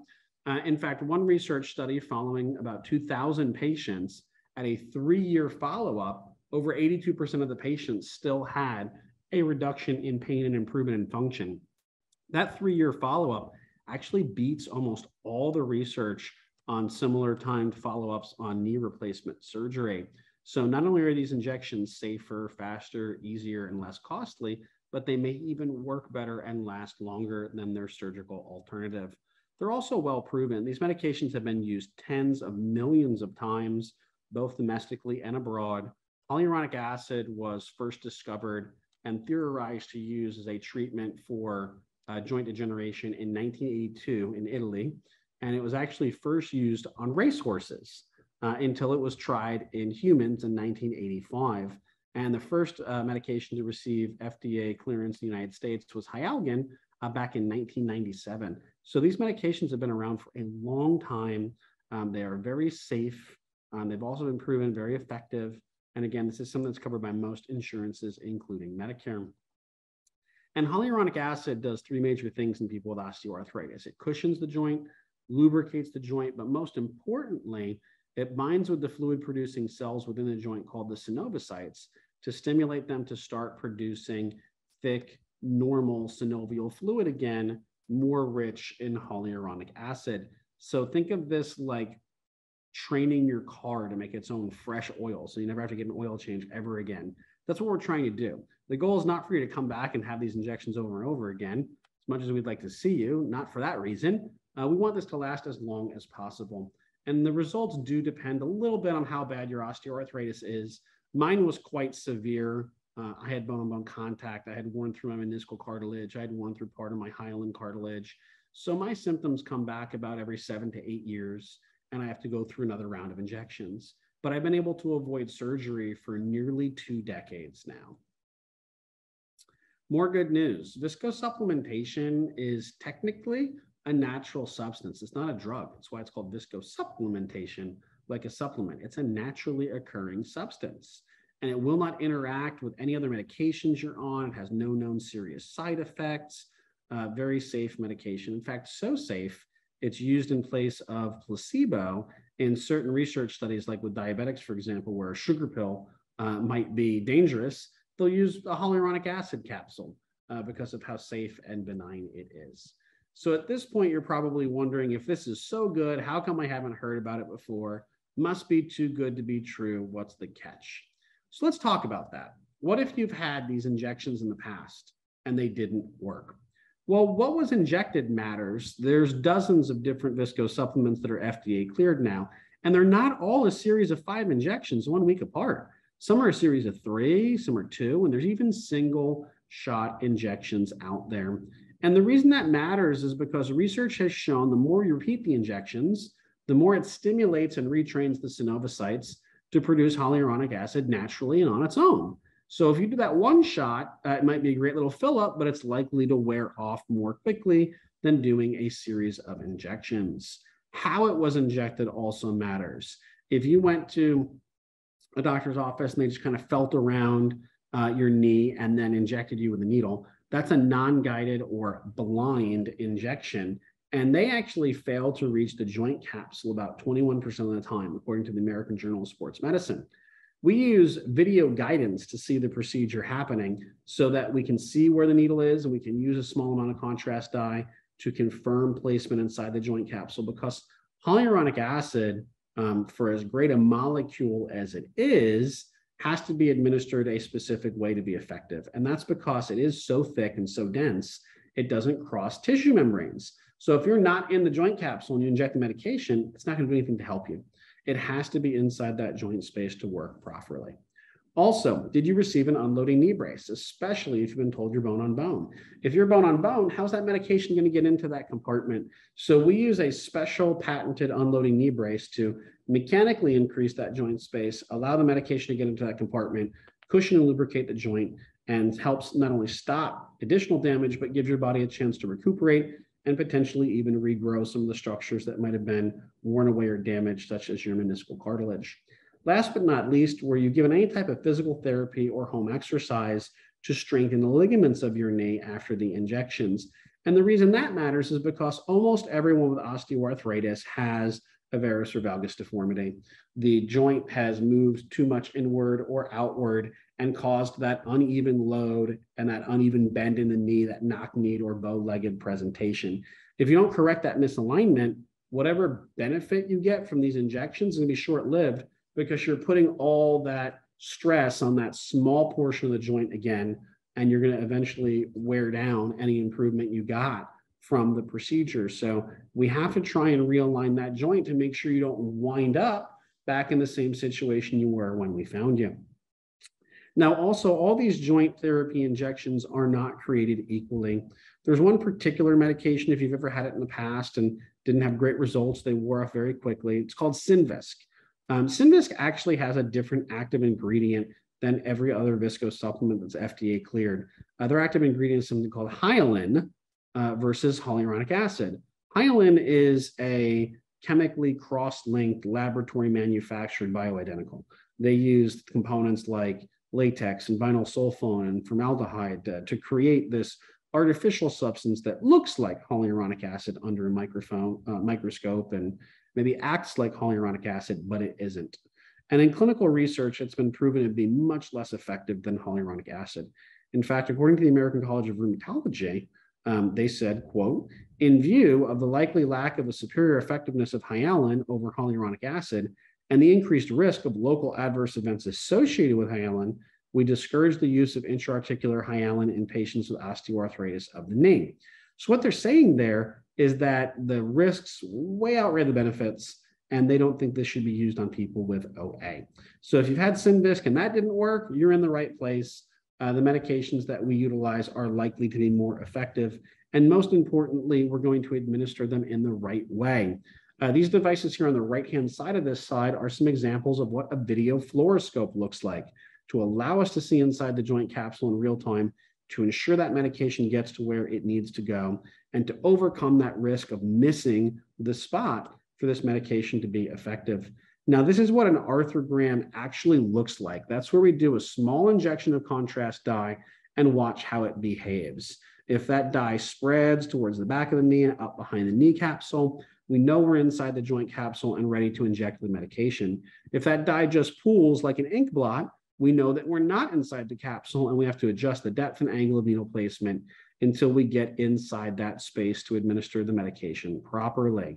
Uh, in fact, one research study following about 2,000 patients at a three year follow up, over 82% of the patients still had a reduction in pain and improvement in function. That three year follow up actually beats almost all the research on similar timed follow ups on knee replacement surgery. So, not only are these injections safer, faster, easier, and less costly, but they may even work better and last longer than their surgical alternative. They're also well proven. These medications have been used tens of millions of times both domestically and abroad. Hyaluronic acid was first discovered and theorized to use as a treatment for uh, joint degeneration in 1982 in Italy. And it was actually first used on racehorses uh, until it was tried in humans in 1985. And the first uh, medication to receive FDA clearance in the United States was Hyalgan uh, back in 1997. So these medications have been around for a long time. Um, they are very safe. Um, they've also been proven very effective. And again, this is something that's covered by most insurances, including Medicare. And hyaluronic acid does three major things in people with osteoarthritis. It cushions the joint, lubricates the joint, but most importantly, it binds with the fluid producing cells within the joint called the synoviocytes to stimulate them to start producing thick, normal synovial fluid again, more rich in hyaluronic acid. So think of this like training your car to make its own fresh oil so you never have to get an oil change ever again. That's what we're trying to do. The goal is not for you to come back and have these injections over and over again, as much as we'd like to see you, not for that reason. Uh, we want this to last as long as possible. And the results do depend a little bit on how bad your osteoarthritis is. Mine was quite severe. Uh, I had bone on bone contact. I had worn through my meniscal cartilage. I had worn through part of my hyaline cartilage. So my symptoms come back about every seven to eight years and I have to go through another round of injections. But I've been able to avoid surgery for nearly two decades now. More good news viscosupplementation is technically a natural substance. It's not a drug. That's why it's called viscosupplementation, like a supplement. It's a naturally occurring substance and it will not interact with any other medications you're on. It has no known serious side effects. Uh, very safe medication. In fact, so safe it's used in place of placebo in certain research studies, like with diabetics, for example, where a sugar pill uh, might be dangerous. They'll use a hyaluronic acid capsule uh, because of how safe and benign it is. So at this point, you're probably wondering if this is so good, how come I haven't heard about it before? Must be too good to be true. What's the catch? So let's talk about that. What if you've had these injections in the past and they didn't work? Well, what was injected matters. There's dozens of different visco supplements that are FDA cleared now, and they're not all a series of five injections one week apart. Some are a series of three, some are two, and there's even single shot injections out there. And the reason that matters is because research has shown the more you repeat the injections, the more it stimulates and retrains the synoviocytes to produce hyaluronic acid naturally and on its own. So if you do that one shot, uh, it might be a great little fill up, but it's likely to wear off more quickly than doing a series of injections. How it was injected also matters. If you went to a doctor's office and they just kind of felt around uh, your knee and then injected you with a needle, that's a non-guided or blind injection. And they actually fail to reach the joint capsule about 21% of the time, according to the American Journal of Sports Medicine. We use video guidance to see the procedure happening so that we can see where the needle is and we can use a small amount of contrast dye to confirm placement inside the joint capsule because hyaluronic acid, um, for as great a molecule as it is, has to be administered a specific way to be effective. And that's because it is so thick and so dense, it doesn't cross tissue membranes. So if you're not in the joint capsule and you inject the medication, it's not going to do anything to help you. It has to be inside that joint space to work properly. Also, did you receive an unloading knee brace, especially if you've been told you're bone on bone? If you're bone on bone, how's that medication going to get into that compartment? So we use a special patented unloading knee brace to mechanically increase that joint space, allow the medication to get into that compartment, cushion and lubricate the joint, and helps not only stop additional damage, but gives your body a chance to recuperate and potentially even regrow some of the structures that might have been worn away or damaged, such as your meniscal cartilage. Last but not least, were you given any type of physical therapy or home exercise to strengthen the ligaments of your knee after the injections? And the reason that matters is because almost everyone with osteoarthritis has a varus or valgus deformity. The joint has moved too much inward or outward and caused that uneven load and that uneven bend in the knee, that knock knee or bow legged presentation. If you don't correct that misalignment, whatever benefit you get from these injections is going to be short lived because you're putting all that stress on that small portion of the joint again, and you're going to eventually wear down any improvement you got from the procedure. So we have to try and realign that joint to make sure you don't wind up back in the same situation you were when we found you. Now, also, all these joint therapy injections are not created equally. There's one particular medication, if you've ever had it in the past and didn't have great results, they wore off very quickly. It's called Synvisc. Um, Synvisc actually has a different active ingredient than every other visco supplement that's FDA cleared. Uh, their active ingredient is something called hylan uh, versus hyaluronic acid. Hylan is a chemically cross-linked laboratory manufactured bioidentical. They used components like latex and vinyl sulfone and formaldehyde uh, to create this artificial substance that looks like hyaluronic acid under a microphone, uh, microscope and maybe acts like hyaluronic acid, but it isn't. And in clinical research, it's been proven to be much less effective than hyaluronic acid. In fact, according to the American College of Rheumatology, um, they said, quote, in view of the likely lack of a superior effectiveness of hylan over hyaluronic acid and the increased risk of local adverse events associated with hylan, we discourage the use of intraarticular in patients with osteoarthritis of the knee. So what they're saying there is that the risks way outweigh the benefits, and they don't think this should be used on people with OA. So if you've had Synvisc and that didn't work, you're in the right place. Uh, the medications that we utilize are likely to be more effective. And most importantly, we're going to administer them in the right way. Uh, these devices here on the right-hand side of this slide are some examples of what a video fluoroscope looks like to allow us to see inside the joint capsule in real time to ensure that medication gets to where it needs to go and to overcome that risk of missing the spot for this medication to be effective. Now, this is what an arthrogram actually looks like. That's where we do a small injection of contrast dye and watch how it behaves. If that dye spreads towards the back of the knee and up behind the knee capsule, we know we're inside the joint capsule and ready to inject the medication. If that dye just pools like an ink blot, we know that we're not inside the capsule and we have to adjust the depth and angle of needle placement until we get inside that space to administer the medication properly.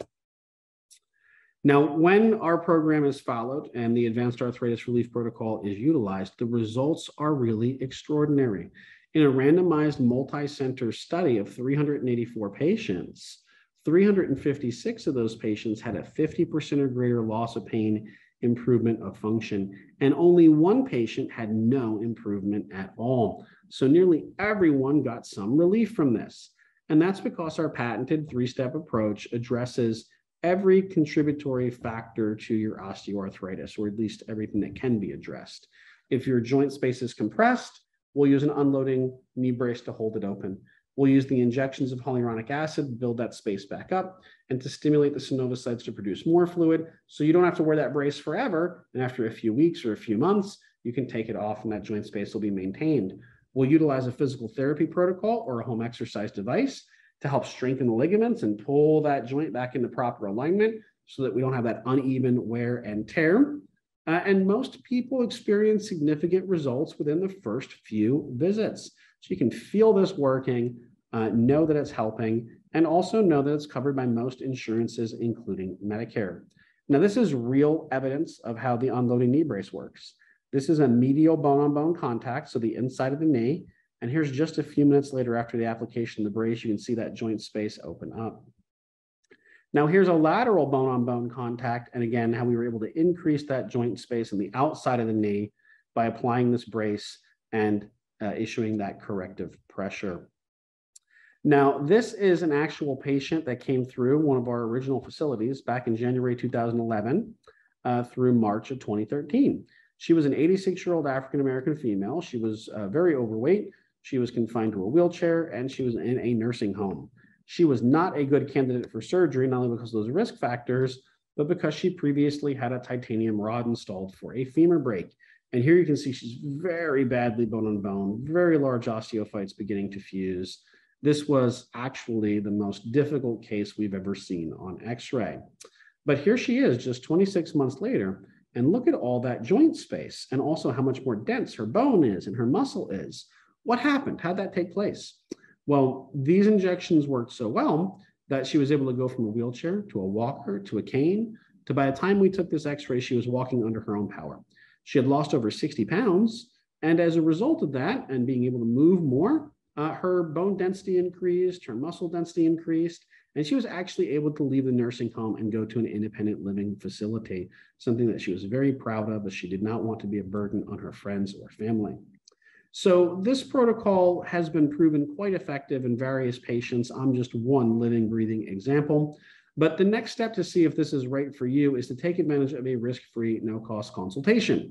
Now, when our program is followed and the advanced arthritis relief protocol is utilized, the results are really extraordinary. In a randomized multi-center study of 384 patients, 356 of those patients had a 50% or greater loss of pain improvement of function, and only one patient had no improvement at all. So nearly everyone got some relief from this. And that's because our patented three step approach addresses every contributory factor to your osteoarthritis, or at least everything that can be addressed. If your joint space is compressed, we'll use an unloading knee brace to hold it open. We'll use the injections of hyaluronic acid to build that space back up and to stimulate the synovial to produce more fluid. So you don't have to wear that brace forever. And after a few weeks or a few months, you can take it off and that joint space will be maintained. We'll utilize a physical therapy protocol or a home exercise device to help strengthen the ligaments and pull that joint back into proper alignment so that we don't have that uneven wear and tear. Uh, and most people experience significant results within the first few visits. So you can feel this working, uh, know that it's helping, and also know that it's covered by most insurances, including Medicare. Now, this is real evidence of how the unloading knee brace works. This is a medial bone on bone contact, so the inside of the knee. And here's just a few minutes later after the application of the brace, you can see that joint space open up. Now here's a lateral bone on bone contact. And again, how we were able to increase that joint space on the outside of the knee by applying this brace and uh, issuing that corrective pressure. Now, this is an actual patient that came through one of our original facilities back in January 2011 uh, through March of 2013. She was an 86 year old African American female. She was uh, very overweight. She was confined to a wheelchair and she was in a nursing home. She was not a good candidate for surgery, not only because of those risk factors, but because she previously had a titanium rod installed for a femur break. And here you can see she's very badly bone on bone, very large osteophytes beginning to fuse. This was actually the most difficult case we've ever seen on x-ray. But here she is just 26 months later, and look at all that joint space and also how much more dense her bone is and her muscle is. What happened? How'd that take place? Well, these injections worked so well that she was able to go from a wheelchair to a walker to a cane to by the time we took this x-ray, she was walking under her own power. She had lost over 60 pounds. And as a result of that and being able to move more, uh, her bone density increased, her muscle density increased, and she was actually able to leave the nursing home and go to an independent living facility, something that she was very proud of, as she did not want to be a burden on her friends or family. So this protocol has been proven quite effective in various patients. I'm just one living, breathing example. But the next step to see if this is right for you is to take advantage of a risk-free, no-cost consultation.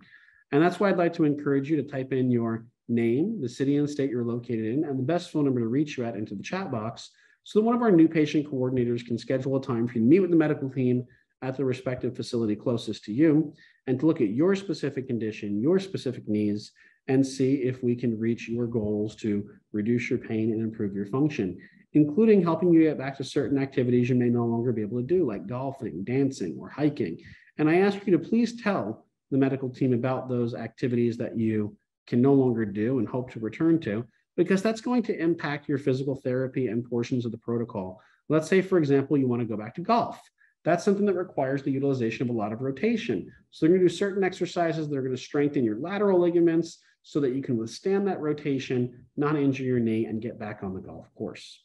And that's why I'd like to encourage you to type in your name, the city and state you're located in, and the best phone number to reach you at into the chat box so that one of our new patient coordinators can schedule a time for you to meet with the medical team at the respective facility closest to you and to look at your specific condition, your specific needs, and see if we can reach your goals to reduce your pain and improve your function, including helping you get back to certain activities you may no longer be able to do, like golfing, dancing, or hiking. And I ask you to please tell the medical team about those activities that you can no longer do and hope to return to, because that's going to impact your physical therapy and portions of the protocol. Let's say, for example, you want to go back to golf. That's something that requires the utilization of a lot of rotation. So they're going to do certain exercises that are going to strengthen your lateral ligaments so that you can withstand that rotation, not injure your knee, and get back on the golf course.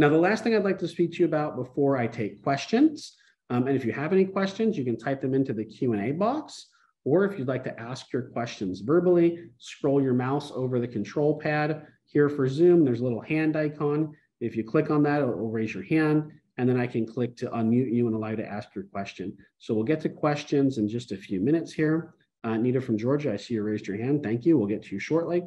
Now, the last thing I'd like to speak to you about before I take questions, um, and if you have any questions, you can type them into the Q&A box, or if you'd like to ask your questions verbally, scroll your mouse over the control pad. Here for Zoom, there's a little hand icon. If you click on that, it'll raise your hand, and then I can click to unmute you and allow you to ask your question. So we'll get to questions in just a few minutes here. Uh, Nita from Georgia, I see you raised your hand. Thank you. We'll get to you shortly.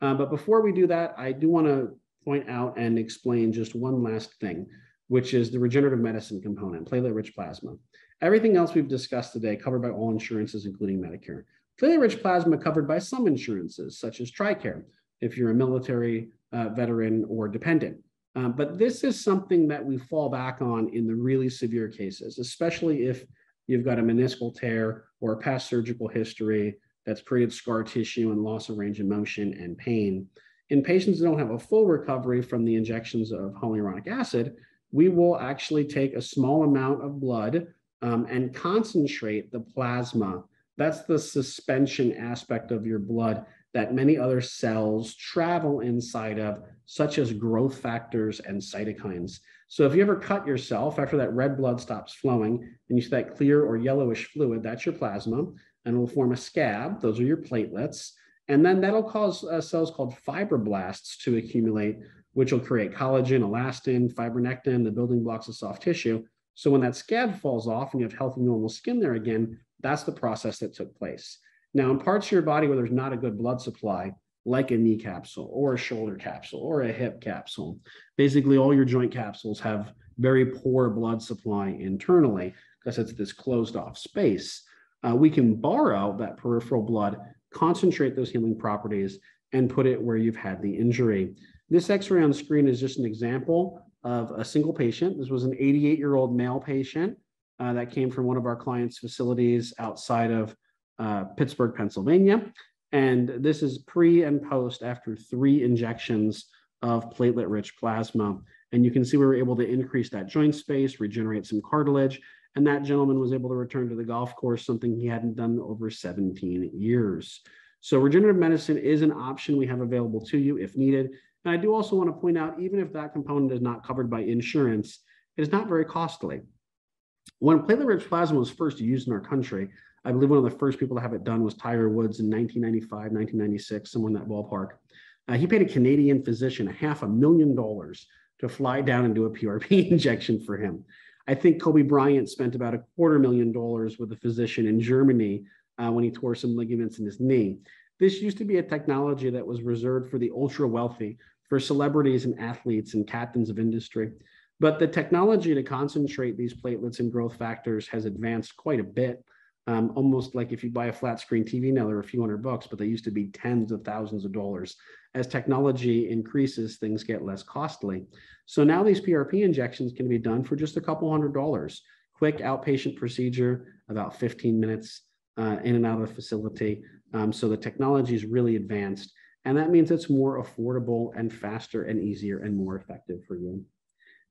Uh, but before we do that, I do want to point out and explain just one last thing, which is the regenerative medicine component, platelet-rich plasma. Everything else we've discussed today covered by all insurances, including Medicare. Platelet-rich plasma covered by some insurances, such as TRICARE, if you're a military uh, veteran or dependent. Um, but this is something that we fall back on in the really severe cases, especially if you've got a meniscal tear or a past surgical history that's created scar tissue and loss of range of motion and pain. In patients that don't have a full recovery from the injections of hyaluronic acid, we will actually take a small amount of blood um, and concentrate the plasma. That's the suspension aspect of your blood that many other cells travel inside of, such as growth factors and cytokines. So if you ever cut yourself after that red blood stops flowing and you see that clear or yellowish fluid, that's your plasma, and it will form a scab. Those are your platelets. And then that'll cause uh, cells called fibroblasts to accumulate, which will create collagen, elastin, fibronectin, the building blocks of soft tissue. So when that scab falls off and you have healthy, normal skin there again, that's the process that took place. Now, in parts of your body where there's not a good blood supply, like a knee capsule or a shoulder capsule or a hip capsule, basically all your joint capsules have very poor blood supply internally because it's this closed off space. Uh, we can borrow that peripheral blood, concentrate those healing properties, and put it where you've had the injury. This x-ray on screen is just an example of a single patient. This was an 88-year-old male patient uh, that came from one of our clients' facilities outside of uh, Pittsburgh, Pennsylvania. And this is pre and post after three injections of platelet-rich plasma. And you can see we were able to increase that joint space, regenerate some cartilage, and that gentleman was able to return to the golf course, something he hadn't done over 17 years. So regenerative medicine is an option we have available to you if needed. And I do also want to point out, even if that component is not covered by insurance, it is not very costly. When platelet-rich plasma was first used in our country, I believe one of the first people to have it done was Tiger Woods in 1995, 1996, somewhere in that ballpark. Uh, he paid a Canadian physician a half a million dollars to fly down and do a PRP injection for him. I think Kobe Bryant spent about a quarter million dollars with a physician in Germany uh, when he tore some ligaments in his knee. This used to be a technology that was reserved for the ultra wealthy, for celebrities and athletes and captains of industry. But the technology to concentrate these platelets and growth factors has advanced quite a bit. Um, almost like if you buy a flat screen TV now, they're a few hundred bucks, but they used to be tens of thousands of dollars. As technology increases, things get less costly. So now these PRP injections can be done for just a couple hundred dollars. Quick outpatient procedure, about 15 minutes uh, in and out of the facility. Um, so the technology is really advanced. And that means it's more affordable and faster and easier and more effective for you.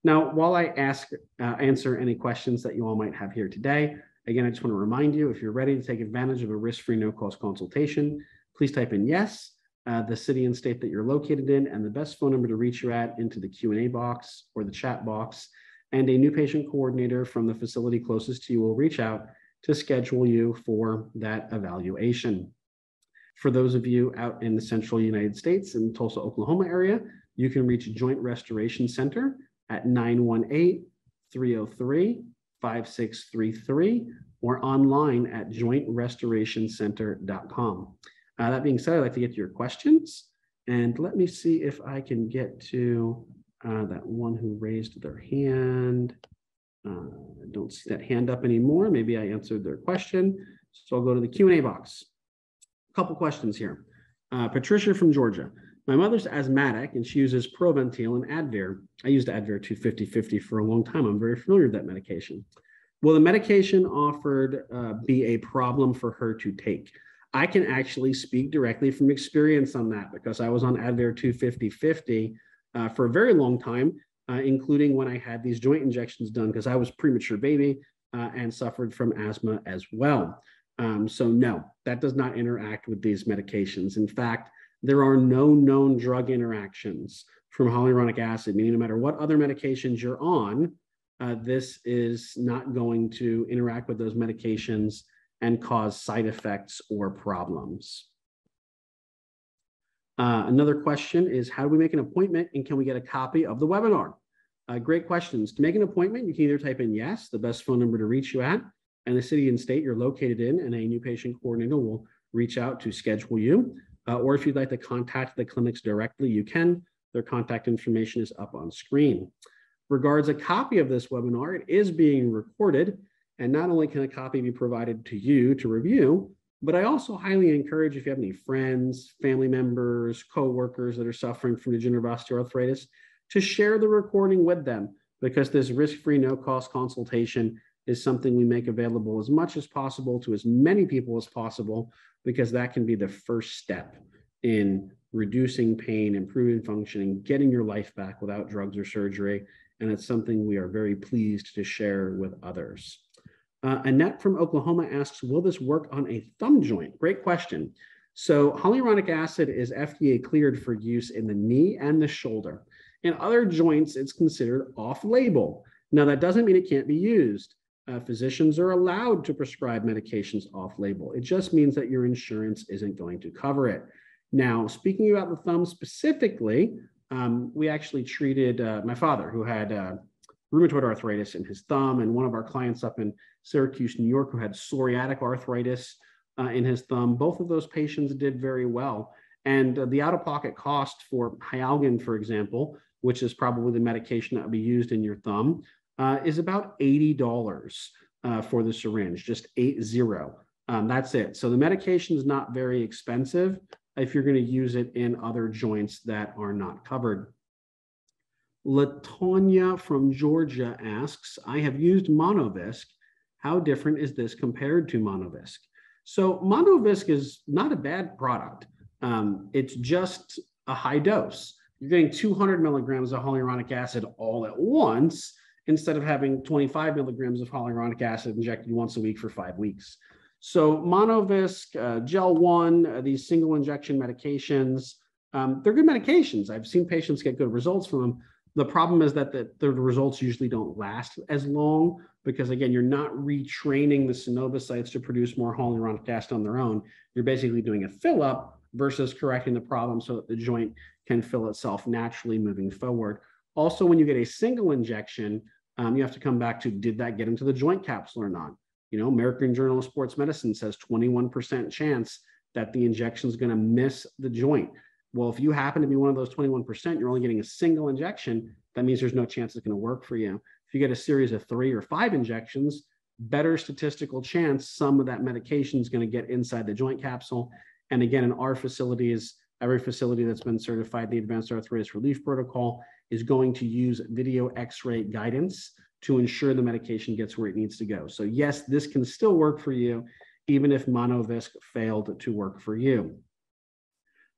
Now, while I ask, uh, answer any questions that you all might have here today, again, I just want to remind you, if you're ready to take advantage of a risk-free no-cost consultation, please type in yes, uh, the city and state that you're located in, and the best phone number to reach you at into the Q&A box or the chat box, and a new patient coordinator from the facility closest to you will reach out to schedule you for that evaluation. For those of you out in the central United States in Tulsa, Oklahoma area, you can reach Joint Restoration Center at 918-303-5633 or online at jointrestorationcenter.com. Uh, that being said, I'd like to get to your questions. And let me see if I can get to uh, that one who raised their hand. Uh, I don't see that hand up anymore. Maybe I answered their question. So I'll go to the Q&A box. A couple questions here. Uh, Patricia from Georgia. My mother's asthmatic and she uses Proventil and Advair. I used Advair 250-50 for a long time. I'm very familiar with that medication. Will the medication offered uh, be a problem for her to take? I can actually speak directly from experience on that because I was on Advair 250-50 uh, for a very long time, uh, including when I had these joint injections done because I was premature baby uh, and suffered from asthma as well. Um, so no, that does not interact with these medications. In fact, there are no known drug interactions from hyaluronic acid, meaning no matter what other medications you're on, uh, this is not going to interact with those medications and cause side effects or problems. Uh, another question is how do we make an appointment and can we get a copy of the webinar? Uh, great questions. To make an appointment, you can either type in yes, the best phone number to reach you at, and the city and state you're located in, and a new patient coordinator will reach out to schedule you. Uh, or if you'd like to contact the clinics directly, you can. Their contact information is up on screen. Regards a copy of this webinar, it is being recorded. And not only can a copy be provided to you to review, but I also highly encourage if you have any friends, family members, coworkers that are suffering from degenerative osteoarthritis, to share the recording with them because this risk-free, no-cost consultation is something we make available as much as possible to as many people as possible because that can be the first step in reducing pain, improving functioning, getting your life back without drugs or surgery. And it's something we are very pleased to share with others. Uh, Annette from Oklahoma asks, will this work on a thumb joint? Great question. So hyaluronic acid is FDA cleared for use in the knee and the shoulder. In other joints, it's considered off-label. Now, that doesn't mean it can't be used uh, physicians are allowed to prescribe medications off label. It just means that your insurance isn't going to cover it. Now, speaking about the thumb specifically, um, we actually treated uh, my father who had uh, rheumatoid arthritis in his thumb, and one of our clients up in Syracuse, New York, who had psoriatic arthritis uh, in his thumb. Both of those patients did very well. And uh, the out of pocket cost for Hyalgan, for example, which is probably the medication that would be used in your thumb, uh, is about $80 uh, for the syringe, just eight zero. Um, that's it. So the medication is not very expensive. if you're going to use it in other joints that are not covered. Latonia from Georgia asks, I have used Monovisc. How different is this compared to Monovisc? So Monovisc is not a bad product. Um, it's just a high dose. You're getting 200 milligrams of hyaluronic acid all at once instead of having 25 milligrams of hyaluronic acid injected once a week for five weeks. So Monovisc, uh, Gel One, uh, these single injection medications, um, they're good medications. I've seen patients get good results from them. The problem is that the, the results usually don't last as long because again, you're not retraining the synovial to produce more hyaluronic acid on their own. You're basically doing a fill up versus correcting the problem so that the joint can fill itself naturally moving forward. Also, when you get a single injection, um, you have to come back to did that get into the joint capsule or not? You know, American Journal of Sports Medicine says 21% chance that the injection is going to miss the joint. Well, if you happen to be one of those 21%, you're only getting a single injection, that means there's no chance it's going to work for you. If you get a series of three or five injections, better statistical chance some of that medication is going to get inside the joint capsule. And again, in our facilities, every facility that's been certified the Advanced Arthritis Relief Protocol is going to use video x-ray guidance to ensure the medication gets where it needs to go. So yes, this can still work for you, even if Monovisc failed to work for you.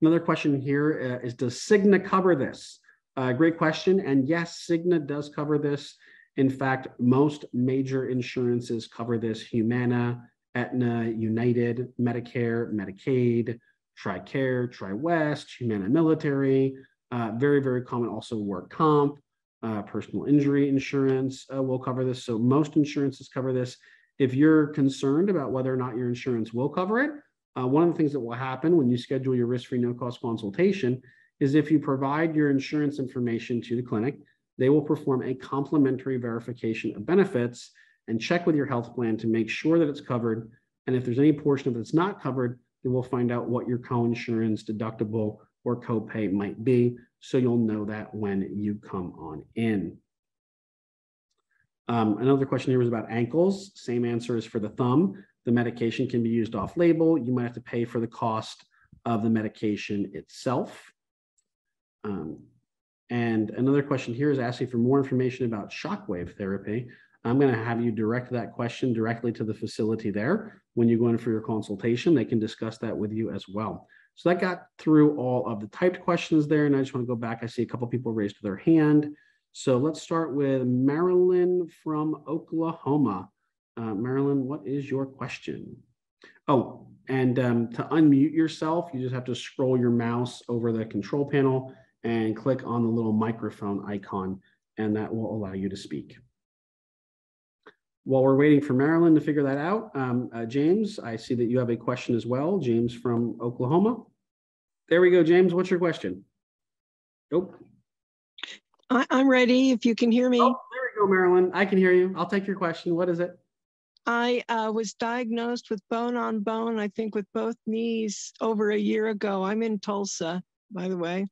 Another question here uh, is: Does Cigna cover this? Uh, great question. And yes, Cigna does cover this. In fact, most major insurances cover this Humana, Aetna, United, Medicare, Medicaid, TRICARE, TriWest, Humana Military. Uh, very, very common also work comp, uh, personal injury insurance uh, will cover this. So most insurances cover this. If you're concerned about whether or not your insurance will cover it, uh, one of the things that will happen when you schedule your risk-free no-cost consultation is if you provide your insurance information to the clinic, they will perform a complimentary verification of benefits and check with your health plan to make sure that it's covered. And if there's any portion of it that's not covered, they will find out what your co-insurance deductible or copay might be. So you'll know that when you come on in. Um, another question here was about ankles. Same answer as for the thumb. The medication can be used off label. You might have to pay for the cost of the medication itself. Um, and another question here is asking for more information about shockwave therapy. I'm going to have you direct that question directly to the facility there. When you go in for your consultation, they can discuss that with you as well. So that got through all of the typed questions there. And I just want to go back. I see a couple people raised their hand. So let's start with Marilyn from Oklahoma. Uh, Marilyn, what is your question? Oh, and um, to unmute yourself, you just have to scroll your mouse over the control panel and click on the little microphone icon, and that will allow you to speak. While we're waiting for Marilyn to figure that out, um, uh, James, I see that you have a question as well. James from Oklahoma. There we go, James. What's your question? Nope. I, am ready if you can hear me. Oh, there we go, Marilyn. I can hear you. I'll take your question. What is it? I uh, was diagnosed with bone on bone, I think, with both knees over a year ago. I'm in Tulsa, by the way.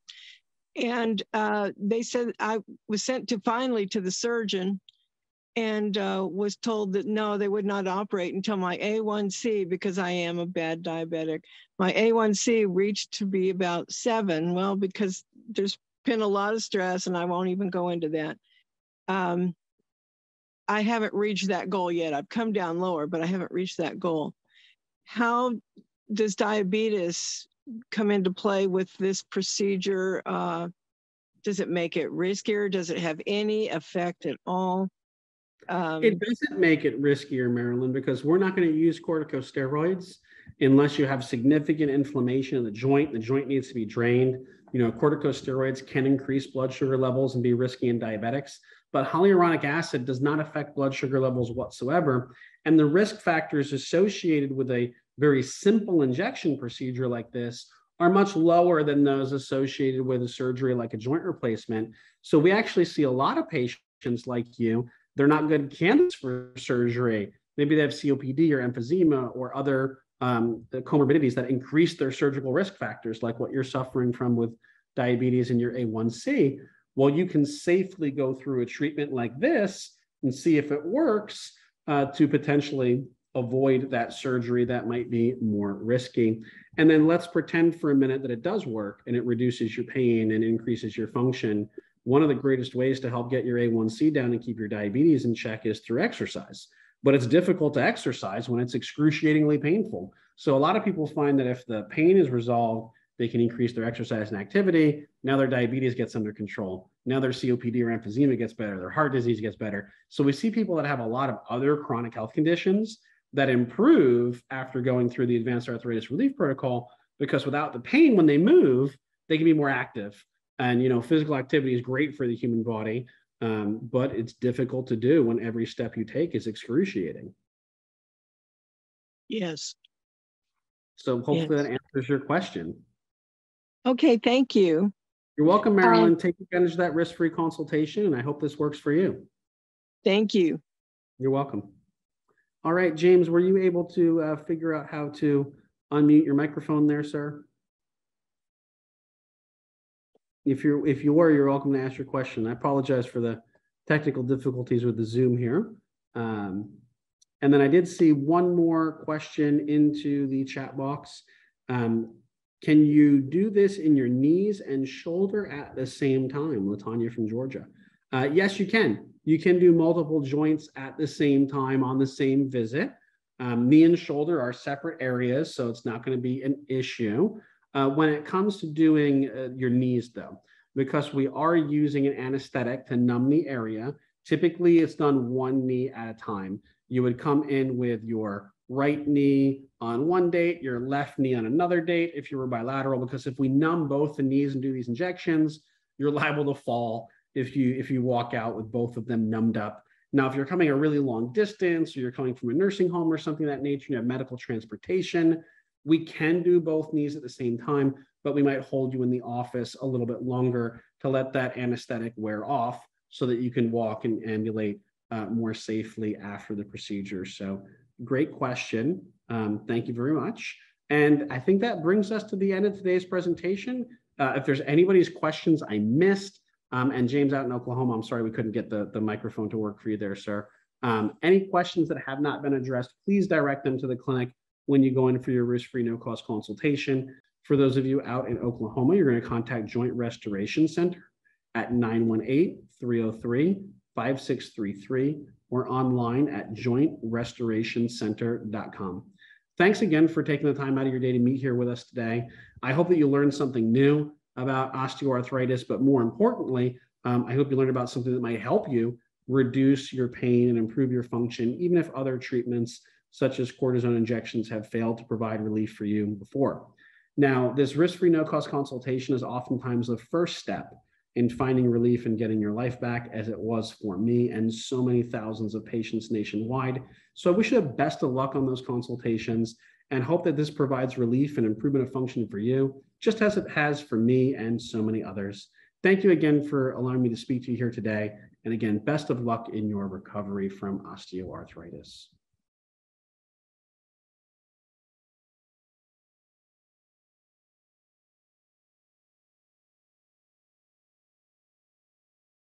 And uh, they said I was sent to finally to the surgeon and uh, was told that no, they would not operate until my A1C, because I am a bad diabetic, my A1C reached to be about seven. Well, because there's been a lot of stress, and I won't even go into that. Um, I haven't reached that goal yet. I've come down lower, but I haven't reached that goal. How does diabetes come into play with this procedure? Uh, does it make it riskier? Does it have any effect at all? Um, it doesn't make it riskier, Marilyn, because we're not going to use corticosteroids unless you have significant inflammation in the joint. The joint needs to be drained. You know, corticosteroids can increase blood sugar levels and be risky in diabetics but hyaluronic acid does not affect blood sugar levels whatsoever. And the risk factors associated with a very simple injection procedure like this are much lower than those associated with a surgery like a joint replacement. So we actually see a lot of patients like you, they're not good candidates for surgery. Maybe they have COPD or emphysema or other um, comorbidities that increase their surgical risk factors, like what you're suffering from with diabetes and your A1C. Well, you can safely go through a treatment like this and see if it works uh, to potentially avoid that surgery that might be more risky. And then let's pretend for a minute that it does work and it reduces your pain and increases your function. One of the greatest ways to help get your A1C down and keep your diabetes in check is through exercise. But it's difficult to exercise when it's excruciatingly painful. So a lot of people find that if the pain is resolved, they can increase their exercise and activity. Now their diabetes gets under control. Now their COPD or emphysema gets better. Their heart disease gets better. So we see people that have a lot of other chronic health conditions that improve after going through the advanced arthritis relief protocol because without the pain when they move they can be more active and you know physical activity is great for the human body um, but it's difficult to do when every step you take is excruciating. Yes. So hopefully yes. that answers your question. Okay thank you. You're welcome marilyn. Um, take advantage of that risk-free consultation and i hope this works for you. Thank you. You're welcome. All right, James, were you able to uh, figure out how to unmute your microphone there, sir? If you're if you were, you're welcome to ask your question. I apologize for the technical difficulties with the Zoom here. Um, and then I did see one more question into the chat box. Um, can you do this in your knees and shoulder at the same time? Latanya from Georgia. Uh, yes, you can. You can do multiple joints at the same time on the same visit. Um, knee and shoulder are separate areas, so it's not going to be an issue. Uh, when it comes to doing uh, your knees, though, because we are using an anesthetic to numb the area, typically it's done one knee at a time. You would come in with your right knee on one date, your left knee on another date if you were bilateral, because if we numb both the knees and do these injections, you're liable to fall if you if you walk out with both of them numbed up. Now, if you're coming a really long distance or you're coming from a nursing home or something of that nature, you have medical transportation, we can do both knees at the same time, but we might hold you in the office a little bit longer to let that anesthetic wear off so that you can walk and ambulate uh, more safely after the procedure. So, great question. Um, thank you very much. And I think that brings us to the end of today's presentation. Uh, if there's anybody's questions I missed, um, and James out in Oklahoma, I'm sorry we couldn't get the, the microphone to work for you there, sir. Um, any questions that have not been addressed, please direct them to the clinic when you go in for your risk-free no-cost consultation. For those of you out in Oklahoma, you're going to contact Joint Restoration Center at 918-303-5633 or online at jointrestorationcenter.com. Thanks again for taking the time out of your day to meet here with us today. I hope that you learned something new about osteoarthritis, but more importantly, um, I hope you learned about something that might help you reduce your pain and improve your function, even if other treatments such as cortisone injections have failed to provide relief for you before. Now, this risk-free no-cost consultation is oftentimes the first step in finding relief and getting your life back, as it was for me and so many thousands of patients nationwide. So I wish you the best of luck on those consultations and hope that this provides relief and improvement of function for you, just as it has for me and so many others. Thank you again for allowing me to speak to you here today. And again, best of luck in your recovery from osteoarthritis.